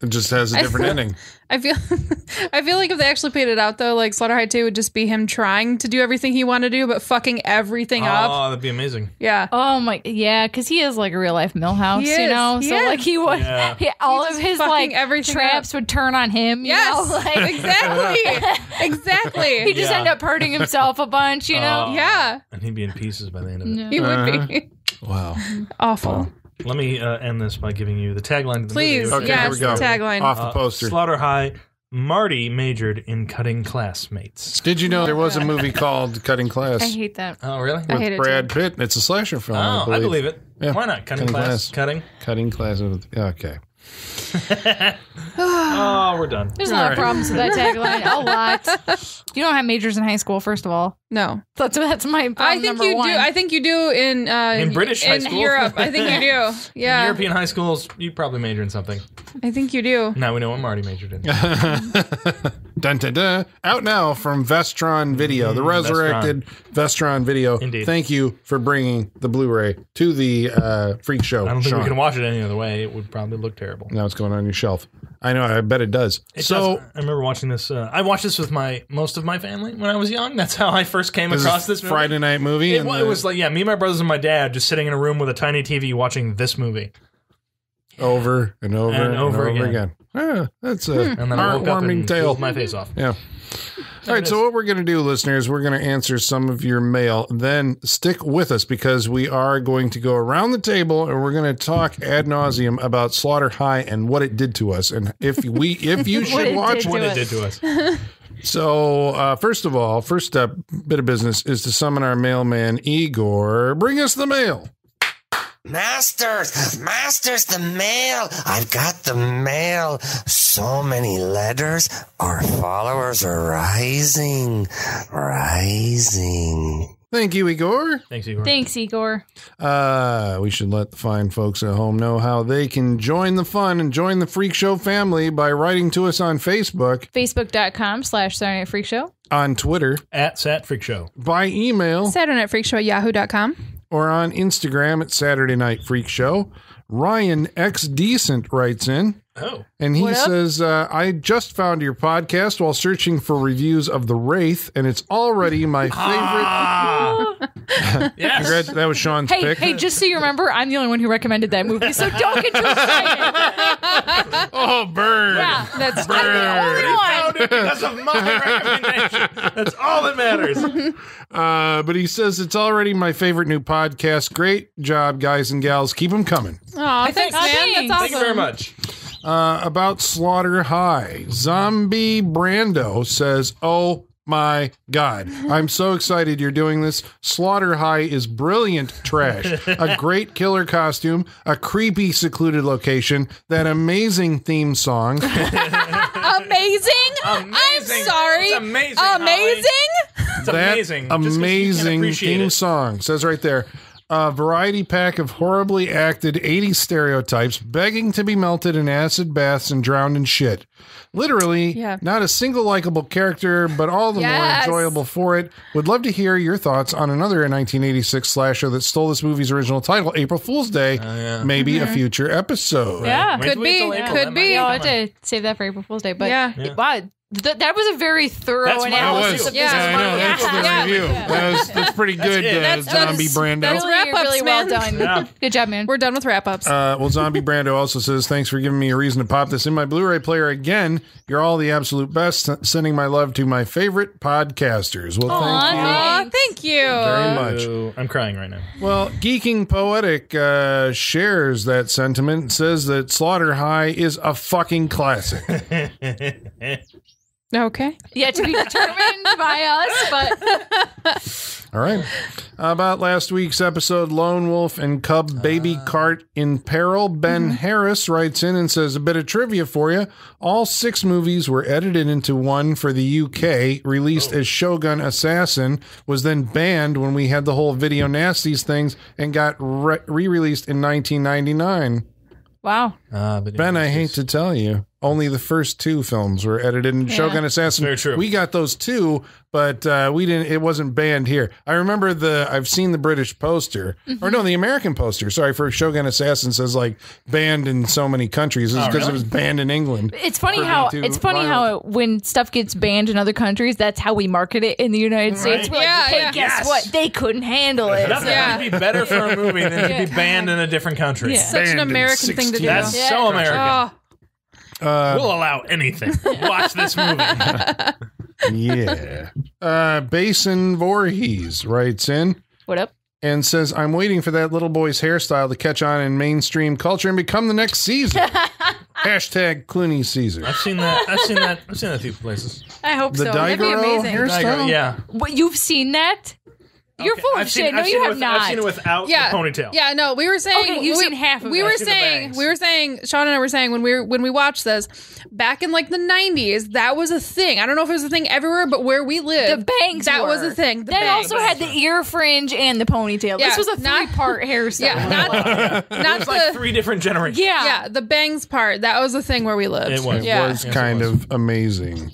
It just has a different feel- ending. I feel I feel like if they actually played it out though, like Slaughter High 2 would just be him trying to do everything he wanted to do, but fucking everything oh, up. Oh, that'd be amazing. Yeah. Oh my, yeah, because he is like a real life Milhouse, you is, know. he so is. like he would, Yeah. he, all He's of his like everything traps would turn on him. You Yes. know? like, exactly. exactly. he just Yeah. end up hurting himself a bunch, you know. Oh. yeah. And he'd be in pieces by the end of it. He would be. Uh-huh. Wow. Awful. Let me uh, end this by giving you the tagline to the Please. movie. Okay, yes, here we go. the tagline. Off the Uh, poster. Slaughter High. Marty majored in cutting classmates. Did you know there was a movie called Cutting Class I hate that. Oh, really? I hate with it Brad Pitt? It's a slasher film. Oh, I believe it. Yeah. Why not? Cutting, Cutting class. class. Cutting. Cutting Class. With, okay. Oh, we're done. There's a lot All of problems with that tagline. A lot. You don't have majors in high school, first of all. No. That's that's my problem I think you one. do. I think you do in uh, In British high in school? Europe. I think you do. Yeah, European high schools, you probably major in something. I think you do. Now we know what Marty majored in. dun, dun, dun. Out now from Vestron Video, the resurrected Vestron Video. Indeed. Thank you for bringing the Blu-ray to the uh, Freak Show. I don't think Sean. we can watch it any other way. It would probably look terrible. Now it's going on your shelf. I know. I bet it does. It so does. I remember watching this. Uh, I watched this with my most of my family when I was young. That's how I first came this across is this movie. Friday night movie. It, and the- it was like yeah, me, my brothers, and my dad just sitting in a room with a tiny TV watching this movie. over and over And and, over over, again. again. Ah, that's a And then I heartwarming and tale. my face off. Yeah. All right, so what we're going to do, listeners, we're going to answer some of your mail. Then stick with us because we are going to go around the table and we're going to talk ad nauseum about Slaughter High and what it did to us, and if we, if you should it watch. did What to it did to us. So, uh, first of all, first up bit of business is to summon our mailman Igor. Bring us the mail. Masters, masters, the mail. I've got the mail. So many letters. Our followers are rising, rising. Thank you, Igor. Thanks, Igor. Thanks, Igor. Uh, we should let the fine folks at home know how they can join the fun and join the Freak Show family by writing to us on Facebook, Facebook.com slash Saturday Night Freak Show. on Twitter, At Sat Freak Show. by email, Saturday Night Freak Show at yahoo.com. or on Instagram at Saturday Night Freak Show. Ryan X Decent writes in. Oh. And he says, uh, I just found your podcast while searching for reviews of The Wraith, and it's already my favorite. Ah. yes. Congrats- that was Sean's Hey, pick. hey, just so you remember, I'm the only one who recommended that movie, so don't get too excited. oh, burn. Yeah, That's I'm the only one. Found it because of my recommendation. That's all that matters. Uh, but he says, it's already my favorite new podcast. Great job, guys and gals. Keep them coming. Aw, thanks, Aw, man. thanks. That's awesome. Thank you very much. Uh, about Slaughter High, Zombie Brando says, "Oh my God, I'm so excited you're doing this. Slaughter High is brilliant trash. a great killer costume, a creepy secluded location, that amazing theme song." Amazing. I'm sorry. It's amazing, Holly. Amazing. It's that amazing. Just 'cause amazing theme it. song says right there. A variety pack of horribly acted 80s stereotypes begging to be melted in acid baths and drowned in shit. Literally, Yeah. not a single likable character, but all the Yes. more enjoyable for it. Would love to hear your thoughts on another 1986 slasher that stole this movie's original title, April Fool's Day. yeah. Maybe Mm-hmm. a future episode. Yeah. Wait Could till- wait be, April. could be. might Yeah, I'll have to save that for April Fool's Day. But Yeah. Yeah. wow, Th- that was a very thorough That's That analysis was. of Yeah, this I know. movie. That's the Yeah. review. That was, that's pretty good, it. uh, That's- Zombie that's- Brando. that's really, wrap-ups, really well man. done. Yeah. Good job, man. We're done with wrap ups. Uh, well, Zombie Brando also says, Thanks for giving me a reason to pop this in my Blu ray player again. You're all the absolute best. S- Sending my love to my favorite podcasters. Well, Aw, thank you thanks. thank you. very much. Ooh, I'm crying right now. Well, Geeking Poetic uh, shares that sentiment, says that Slaughter High is a fucking classic. Okay. Yeah, to be determined by us, but All right. About last week's episode, Lone Wolf and Cub Baby Cart in Peril, Ben Harris writes in and says, A bit of trivia for you. All six movies were edited into one for the UK, released as Shogun Assassin, was then banned when we had the whole Video Nasties things, and got re released in 1999. wow. Uh, but Ben, I hate to tell you, only the first two films were edited in Shogun Assassin. Very true. We got those two, but uh, we didn't. It wasn't banned here. I remember the. I've seen the British poster, Mm-hmm. or no, the American poster. Sorry for Shogun Assassin says like banned in so many countries. It's Oh, because really? it was banned in England. It's funny how it's funny how when stuff gets banned in other countries, that's how we market it in the United States. We're like, Yeah, hey, yeah. guess Yes. what? They couldn't handle it. Nothing Yeah. would be better for a movie than to be banned in a different country. Yeah. Such an Banned in American thing to do. That's Yeah. so American. Oh, we'll allow anything. Watch this movie. yeah. Uh, Basin Voorhees writes in. What up? and says, I'm waiting for that little boy's hairstyle to catch on in mainstream culture and become the next Caesar. Hashtag Clooney Caesar. I've seen that. I've seen that. I've seen that a few places. I hope The so. That'd be Daigoro amazing. hairstyle? Yeah. What you've seen that? You're Okay, full of I've seen- shit. no, I've you seen have with- not. I've seen it without yeah, the ponytail. Yeah, no, we were saying Okay, you've we, seen half of we it. were I've seen the saying we were saying Sean and I were saying when we were when we watched this back in like the nineties, that was a thing. I don't know if it was a thing everywhere, but where we lived, the bangs. that was a thing. The that bangs. also had the ear fringe and the ponytail. Yeah, this was a three-part hairstyle. yeah, not not It's like the three different generations. yeah. yeah the bangs part. That was a thing where we lived. It was. Yeah. was Yes, it kind was. of amazing.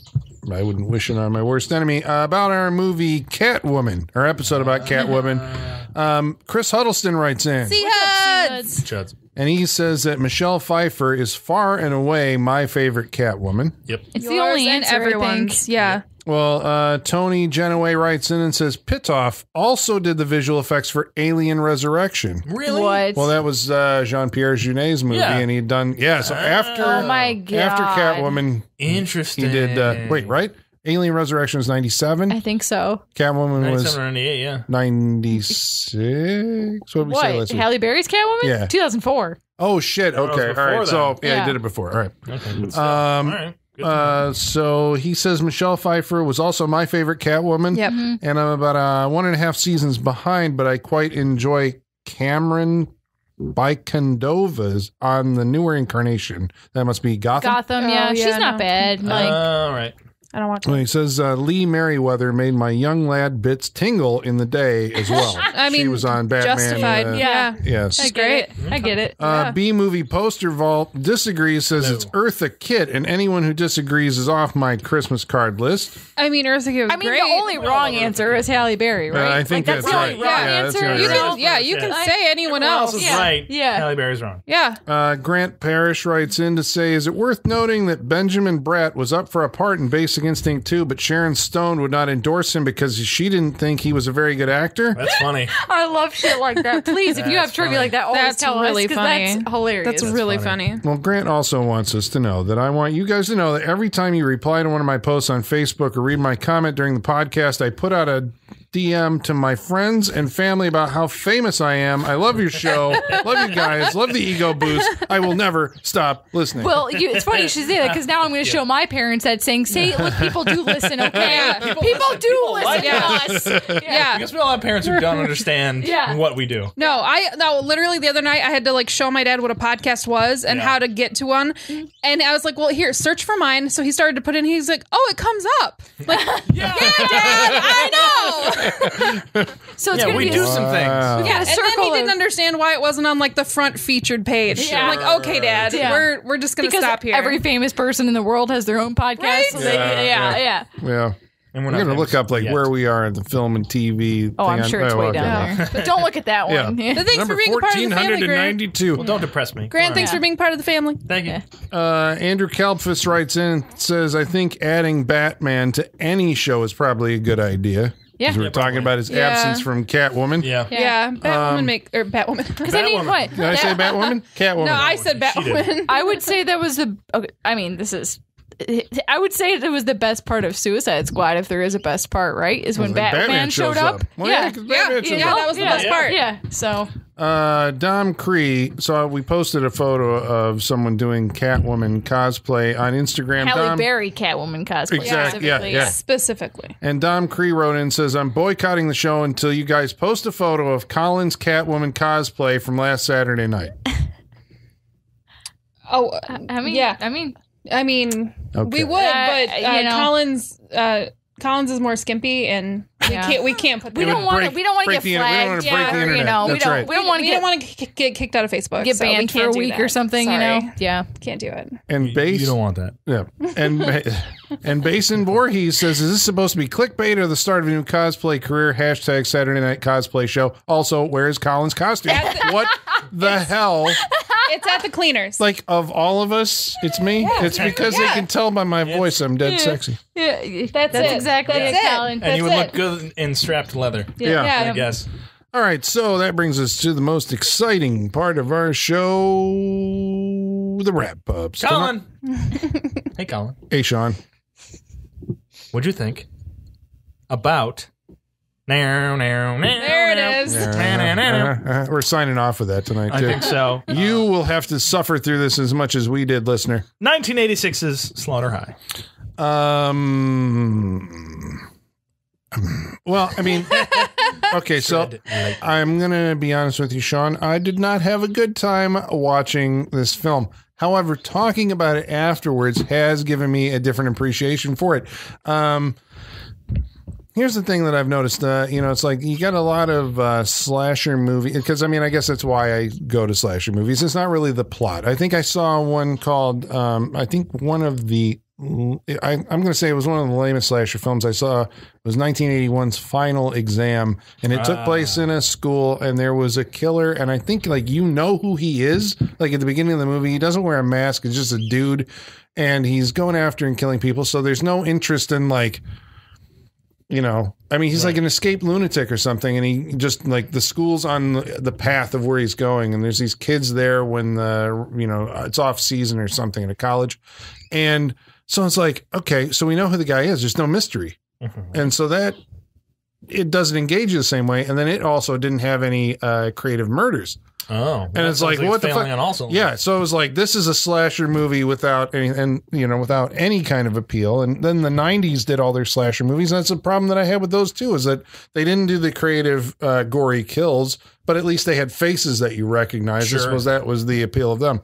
I wouldn't wish it on my worst enemy. Uh, about our movie Catwoman, our episode about Catwoman. Um, Chris Huddleston writes in, See Huds? Chuds. and he says that Michelle Pfeiffer is far and away my favorite Catwoman. Yep. It's the Yours only and answer, I think. everyone's. Yeah. Well, uh, Tony Genoway writes in and says Pitof also did the visual effects for Alien Resurrection. Really? What? Well, that was uh, Jean Pierre Jeunet's movie, Yeah. and he'd done yeah. So after oh my god. after Catwoman, Interesting. he did uh, wait right. Alien Resurrection was ninety seven. I think so. Catwoman was 97 or 98, yeah. ninety six. What did we say What? last week? Halle Berry's Catwoman? Yeah. 2004. Oh shit! Okay, all before right. So yeah, Yeah. I did it before. All right. Okay. Um, All right. Good to know. Uh, so he says Michelle Pfeiffer was also my favorite Catwoman. Yep. and I'm about uh, one and a half seasons behind, but I quite enjoy Camren Bicondova's on the newer incarnation. That must be Gotham. Gotham, Oh, yeah. yeah, She's not no. bad. Like, all right. I don't watch Well, he says uh, Lee Meriwether made my young lad bits tingle in the day as well. I mean she mean, was on Batman. Justified. uh, yeah. Yes. I get great. it. I get it. Uh, B movie poster vault disagrees. Says No. it's Eartha Kitt, and anyone who disagrees is off my Christmas card list. I mean, Eartha Kitt was I mean, great. the only wrong answer is Halle Berry, right? Uh, I think like, that's, that's the right. only wrong Yeah, that's answer. the only you right. can, yeah, you can Yeah. say anyone Everyone else. else is Yeah. right. Yeah. Halle Berry's wrong. Yeah. Uh, Grant Parrish writes in to say, "Is it worth noting that Benjamin Bratt was up for a part in Basic Instinct too, but Sharon Stone would not endorse him because she didn't think he was a very good actor?" That's funny. I love shit like that. Please, if you have That's trivia funny. like that, always That's tell really us 'cause funny. that's hilarious. That's, really funny. Well, Grant also wants us to know that I want you guys to know that every time you reply to one of my posts on Facebook or read my comment during the podcast, I put out a DM to my friends and family about how famous I am. I love your show. love you guys. Love the ego boost. I will never stop listening. Well, you, it's funny you should say that because now I'm going to show my parents that saying, "Say, look, people do listen, okay? Yeah. people, People do listen. listen People to us." Yeah. I guess we all have parents who don't understand Yeah. what we do. No, I no. Literally, the other night I had to like show my dad what a podcast was and Yeah. how to get to one, and I was like, "Well, here, search for mine." So he started to put in. He's like, "Oh, it comes up." Like, Yeah. Dad, I know. So it's Yeah, going we to be do a, some things. Wow. yeah, a and then circle he didn't understand why it wasn't on like the front featured page. Yeah. I'm like, "Okay, Dad, Yeah. we're we're just gonna because stop here." every famous person in the world has their own podcast. Right? So they, Yeah, yeah, yeah, yeah. And we're I'm not gonna look up like yet. where we are in the film and TV. Oh, thing I'm sure it's way okay. down there. But don't look at that Yeah. one. But thanks Number for being a part of the family, Grant. 1492. Well, don't depress me. Grant, Come thanks on. for being part of the family. Thank you. Yeah. Uh, Andrew Kalpfus writes in and says, "I think adding Batman to any show is probably a good idea." Yeah. 'Cause we Yeah, were talking about his Yeah. absence from Catwoman. Yeah. Yeah, Batwoman Um, make or Batwoman. Because I mean, Batwoman. what? Did I say Batwoman? Catwoman. no, I said Batwoman. I would say that was the. Okay, I mean, this is. I would say it was the best part of Suicide Squad, if there is a best part, right? Is when Like Batman, showed shows up. Well, yeah, yeah. 'cause Yeah, Batman yeah, yeah, up. that was the yeah, best part. Yeah. So Uh, Dom Cree. So we posted a photo of someone doing Catwoman cosplay on Instagram. Halle Dom, Berry Catwoman cosplay. Exactly, yeah, yeah. Specifically, and Dom Cree wrote in and says, "I'm boycotting the show until you guys post a photo of Colin's Catwoman cosplay from last Saturday night." oh, I mean, Yeah. I mean, I mean, Okay. we would, Uh, but uh, you know. Collins, uh, Collins is more skimpy, and we Yeah. can't, we can't put. we don't want to. We don't want to break get the we don't flagged. wanna break yeah, the or, you internet. know, we That's don't. right. We don't want to we get don't want to get kicked out of Facebook. get so we banned for a week that. or something. You know. Yeah. can't do it. And base, you don't want that. yeah, and and Basin Voorhees says, "Is this supposed to be clickbait or the start of a new cosplay career?" Hashtag Saturday Night Cosplay Show. Also, where's Collins' costume? what the hell? It's at the cleaners. Like of all of us, it's me. It's because they can tell by my voice I'm dead sexy. Yeah. That's That's it. exactly That's it, it. Colin. And you would That's look good in strapped leather. Yeah. I yeah. guess. All right, so that brings us to the most exciting part of our show, the wrap ups. Colin. hey, Colin. Hey, Sean. What'd you think about? Now, now, now, There it now. is. Na, na, na, na. Uh, uh, we're signing off with that tonight, I too. think so. You will have to suffer through this as much as we did, listener. 1986's Slaughter High. Um. Well, I mean, okay, so I'm gonna be honest with you, Sean. I did not have a good time watching this film. However, talking about it afterwards has given me a different appreciation for it. Um, here's the thing that I've noticed. Uh, you know, it's like you got a lot of uh, slasher movie because I mean, I guess that's why I go to slasher movies. It's not really the plot. I think I saw one called. Um, I think one of the. I, I'm going to say it was one of the lamest slasher films I saw. It was 1981's Final Exam, and it took place in a school, and there was a killer, and I think like you know who he is. Like at the beginning of the movie, he doesn't wear a mask; it's just a dude, and he's going after and killing people. So there's no interest in like you know i mean he's like an escaped lunatic or something and he just like the school's on the- path of where he's going and there's these kids there when the you know it's off season or something at a college. And so it's like okay so we know who the guy is. There's no mystery. And so that it doesn't engage you the same way. And then it also didn't have any uh creative murders Oh, and it's like, what the fuck? Also, Yeah, so it was like this is a slasher movie without any, and you know, without any kind of appeal. And then the '90s did all their slasher movies. And that's a problem that I had with those too, is that they didn't do the creative, uh, gory kills, but at least they had faces that you recognize. I Sure. suppose that was the appeal of them.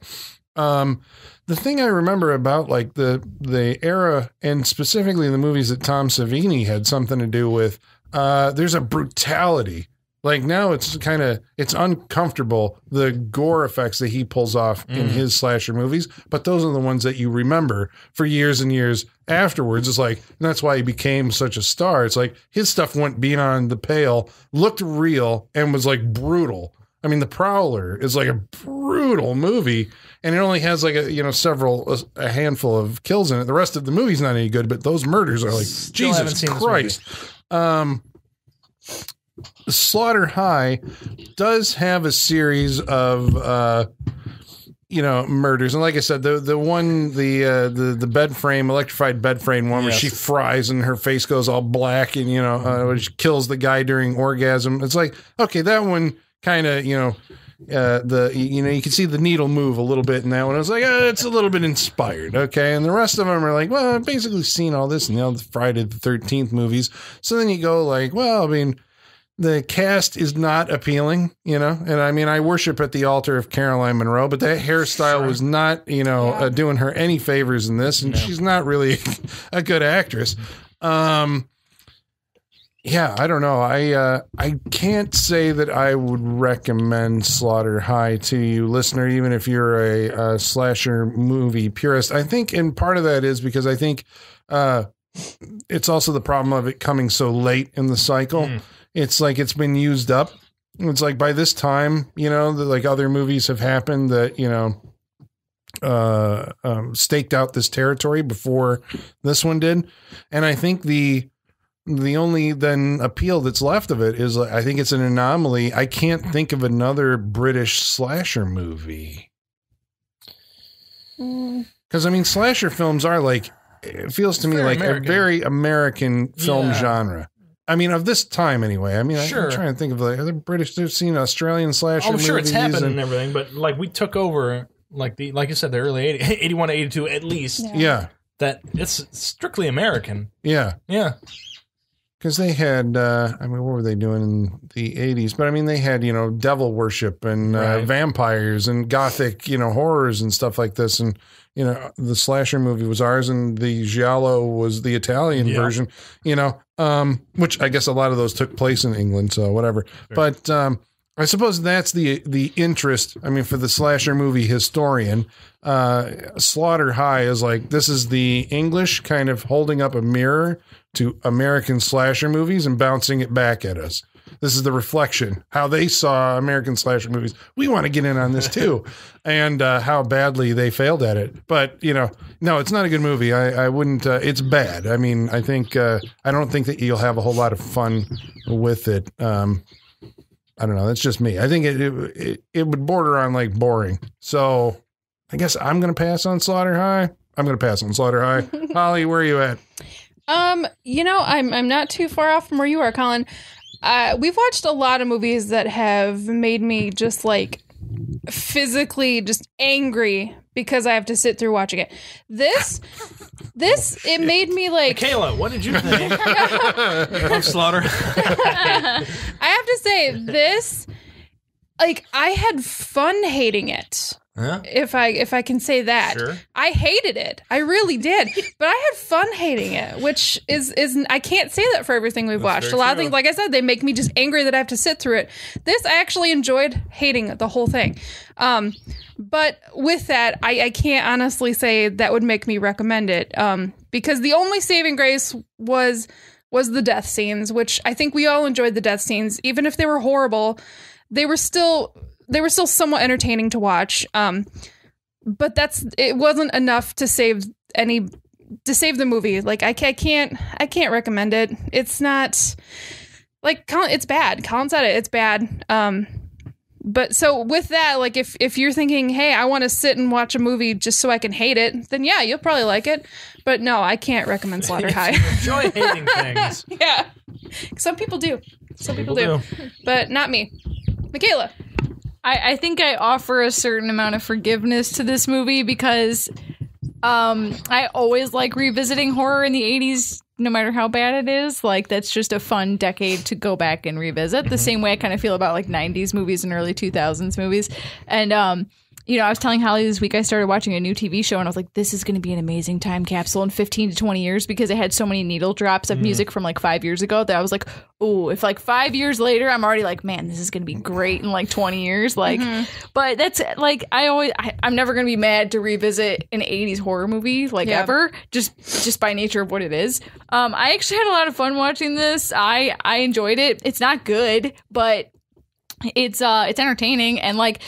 Um, the thing I remember about like the the era, and specifically the movies that Tom Savini had something to do with, uh, there's a brutality like now it's kind of it's uncomfortable the gore effects that he pulls off in his slasher movies but those are the ones that you remember for years and years afterwards. It's like and that's why he became such a star. It's like his stuff went beyond the pale looked real and was like brutal. I mean the prowler is like a brutal movie and it only has like a you know several a, a handful of kills in it. The rest of the movie's not any good but those murders are like Still jesus christ. Um Slaughter High does have a series of uh you know murders and like I said the the one the uh the the bed frame electrified bed frame one where Yes. she fries and her face goes all black and you know uh, she kills the guy during orgasm it's like okay that one kind of you know uh, the you know you can see the needle move a little bit in that one. I was like, uh, it's a little bit inspired, okay. And the rest of them are like, well, I've basically seen all this in the other Friday the Thirteenth movies. So then you go like, well, I mean, the cast is not appealing, you know. And I mean, I worship at the altar of Caroline Munro, but that hairstyle was not, you know, uh, doing her any favors in this, and she's not really a good actress. Um, yeah, I don't know. I uh, I can't say that I would recommend Slaughter High to you, listener, even if you're a, uh slasher movie purist. I think, and part of that is because I think uh, it's also the problem of it coming so late in the cycle. Mm. It's like it's been used up. It's like by this time, you know, that like other movies have happened that you know uh um, staked out this territory before this one did, and I think the the only then appeal that's left of it is like, I think it's an anomaly. I can't think of another British slasher movie. Because I mean, slasher films are like it feels to me Very like American. a very American film Yeah. genre. I mean, of this time anyway. I mean, I, Sure. I'm trying to think of like other British. They've seen Australian slasher. I'm sure it's movies happened and- and everything, but like we took over, like the like you said, the early 80, 81 to 82 at least. yeah, That it's strictly American. yeah. Yeah. Because they had, uh, I mean, what were they doing in the 80s? But I mean, they had, you know, devil worship and uh, vampires and gothic, you know, horrors and stuff like this. And, you know, the slasher movie was ours and the Giallo was the Italian Yeah. version, you know, um, which I guess a lot of those took place in England. So whatever. But um, I suppose that's the the interest. I mean, for the slasher movie historian, uh, Slaughter High is like this is the English kind of holding up a mirror to American slasher movies and bouncing it back at us. This is the reflection how they saw American slasher movies. We want to get in on this too, and uh, how badly they failed at it. But you know, no, it's not a good movie. I, I wouldn't. Uh, it's bad. I mean, I think uh, I don't think that you'll have a whole lot of fun with it. Um, I don't know. That's just me. I think it it, it, it would border on like boring. So I guess I'm going to pass on Slaughter High. I'm going to pass on Slaughter High. Holly, where are you at? Um, you know, I'm I'm not too far off from where you are, Colin. Uh, we've watched a lot of movies that have made me just like physically just angry because I have to sit through watching it. This, this, it made me like. Kayla, what did you think of Slaughter? I have to say this, like I had fun hating it. Huh? if I if I can say that. Sure. I hated it. I really did. But I had fun hating it, which is is I can't say that for everything we've watched. A lot of things like I said they make me just angry that I have to sit through it. This I actually enjoyed hating the whole thing. Um but with that, I, I can't honestly say that would make me recommend it. Um because the only saving grace was was the death scenes, which I think we all enjoyed the death scenes, even if they were horrible. They were still they were still somewhat entertaining to watch. Um, but that's it wasn't enough to save any to save the movie. Like I, I can't I can't recommend it. It's not like Colin, it's bad. Colin said it. It's bad. Um, but so with that, like if if you're thinking, hey, I want to sit and watch a movie just so I can hate it, then yeah, you'll probably like it. But no, I can't recommend Slaughter High. Enjoy hating things. yeah, some people do. Some people, do. but not me. Michaela. I, I think I offer a certain amount of forgiveness to this movie because um, I always like revisiting horror in the 80s, no matter how bad it is. Like, that's just a fun decade to go back and revisit. The same way I kind of feel about like 90s movies and early 2000s movies. And, um, you know, I was telling Holly this week I started watching a new TV show and I was like, this is going to be an amazing time capsule in 15 to 20 years because it had so many needle drops of music from like five years ago that I was like, oh, if like five years later, I'm already like, man, this is going to be great in like 20 years. Like, but that's like, I always, I, I'm never going to be mad to revisit an 80s horror movie like Yeah. ever, just, just by nature of what it is. Um, I actually had a lot of fun watching this. I, I enjoyed it. It's not good, but it's uh it's entertaining and like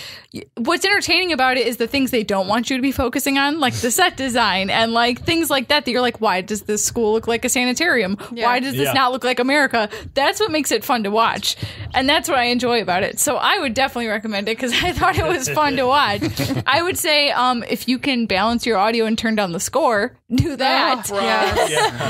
what's entertaining about it is the things they don't want you to be focusing on like the set design and like things like that that you're like why does this school look like a sanitarium why does this Yeah. not look like america that's what makes it fun to watch and that's what i enjoy about it so i would definitely recommend it because i thought it was fun to watch i would say um if you can balance your audio and turn down the score do that Yeah. Yeah.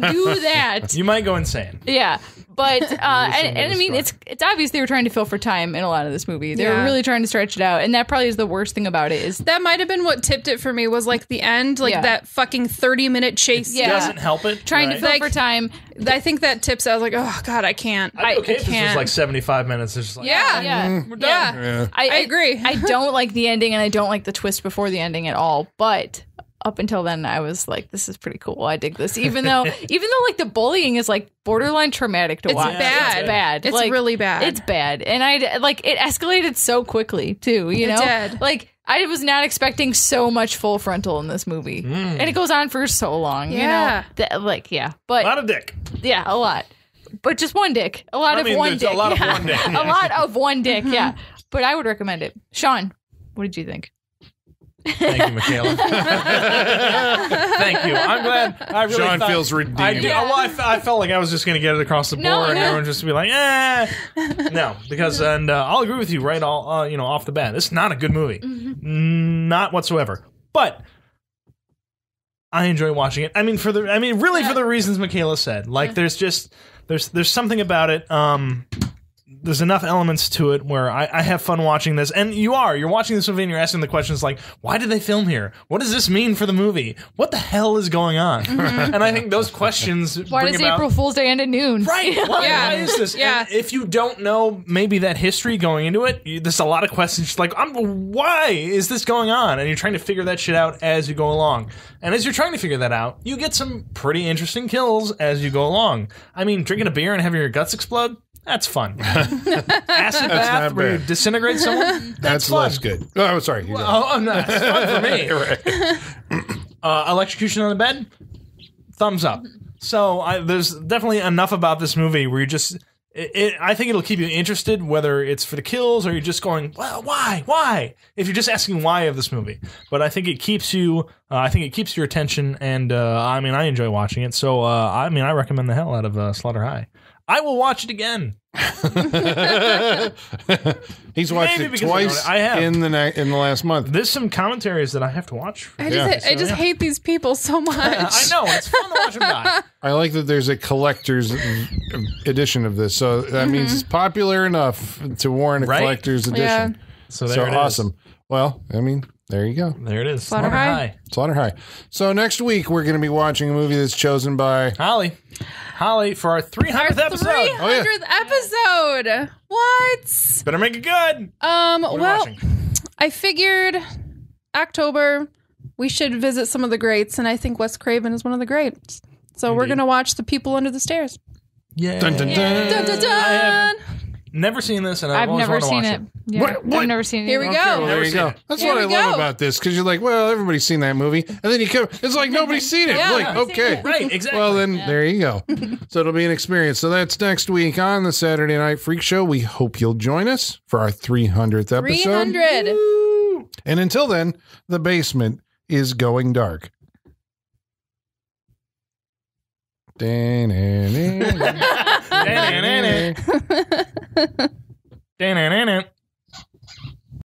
Yeah. do that You might go insane. yeah. But uh, and, and I mean, it's it's obvious they were trying to fill for time in a lot of this movie. They were really trying to stretch it out, and that probably is the worst thing about it. Is That might have been what tipped it for me was like the end, like Yeah. that fucking 30 minute chase. Yeah. Doesn't help it. trying to right? fill Like- for time. I think that tips. I was like, oh god, I can't. I'd be okay if this was can't. like 75 minutes. It's just like, Yeah. Yeah, we're done. Yeah. Yeah. I, I agree. I don't like the ending, and I don't like the twist before the ending at all. But up until then, I was like, "This is pretty cool. I dig this." Even though, even though like the bullying is like borderline traumatic to It's watch. bad. It's bad. It's Like, really bad. It's bad, and I like it escalated so quickly too. You It know, did. like I was not expecting so much full frontal in this movie, mm. and it goes on for so long. Yeah. You know, That- like yeah, But A but lot of dick. yeah, a lot, but just one dick. A lot I of mean, one there's dick. a lot of one dick. a lot of one dick. Yeah, but I would recommend it. Sean, what did you think? Thank you, Michaela. Thank you. I'm glad. I really Sean thought- feels redeemed. I, do, well, I, I felt like I was just going to get it across the board, No, and no. everyone just be like, "Eh." No, because and uh, I'll agree with you right all uh, you know off the bat. It's not a good movie, Mm-hmm. not whatsoever. But I enjoy watching it. I mean, for the I mean, really for the reasons Michaela said. Like, there's just there's there's something about it. Um, there's enough elements to it where I, I have fun watching this. And you are. You're watching this movie and you're asking the questions like, why did they film here? What does this mean for the movie? What the hell is going on? and I think those questions Mm-hmm. Why does about, April Fool's Day end at noon? Right. Why, Yeah. why is this? Yeah. And if you don't know maybe that history going into it, you, there's a lot of questions like, I'm, why is this going on? And you're trying to figure that shit out as you go along. And as you're trying to figure that out, you get some pretty interesting kills as you go along. I mean, drinking a beer and having your guts explode. That's fun. Acid bath not where you bad. disintegrate someone. That's fun. less good. Oh, sorry. You go. Oh, oh, no, it's fun for me. uh, electrocution on the bed, thumbs up. So I, there's definitely enough about this movie where you just. It, it, I think it'll keep you interested, whether it's for the kills or you're just going, well, why, why? If you're just asking why of this movie, but I think it keeps you. Uh, I think it keeps your attention, and uh, I mean, I enjoy watching it. So uh, I mean, I recommend the hell out of uh, Slaughter High. I will watch it again. He's watched Maybe it because I twice wrote. I have. in the na- in the last month. There's some commentaries that I have to watch. I just, Yeah. I just yeah. hate these people so much. I know it's fun to watch them die. I like that there's a collector's edition of this, so that mm-hmm. means it's popular enough to warrant a Right? collector's edition. Yeah. So there So it is. awesome. Well, I mean, there you go. There it is. Slaughter High. Slaughter High. So next week we're going to be watching a movie that's chosen by. Holly. Holly for our 300th episode. Oh, yeah. 300th episode. What? Better make it good. Um, What well. I figured October we should visit some of the greats, and I think Wes Craven is one of the greats. So we're gonna watch The People Under the Stairs. Yeah. Dun, dun, dun. Dun, dun, I dun. Have never seen this, and I've, I've always never wanted to seen watch it. Yeah, What- what? I've never seen it. Here we either. go. There Never you seen go. That's Here what I we love go. about this because you're like, well, everybody's seen that movie, and then you come, it's like nobody's seen it. Yeah. like, Nobody's okay, Right, exactly. Well, then there you go. so it'll be an experience. So that's next week on the Saturday Night Freak Show. We hope you'll join us for our 300th episode. 300. And until then, the basement is going dark. Da-na-na-na. Da-na-na-na.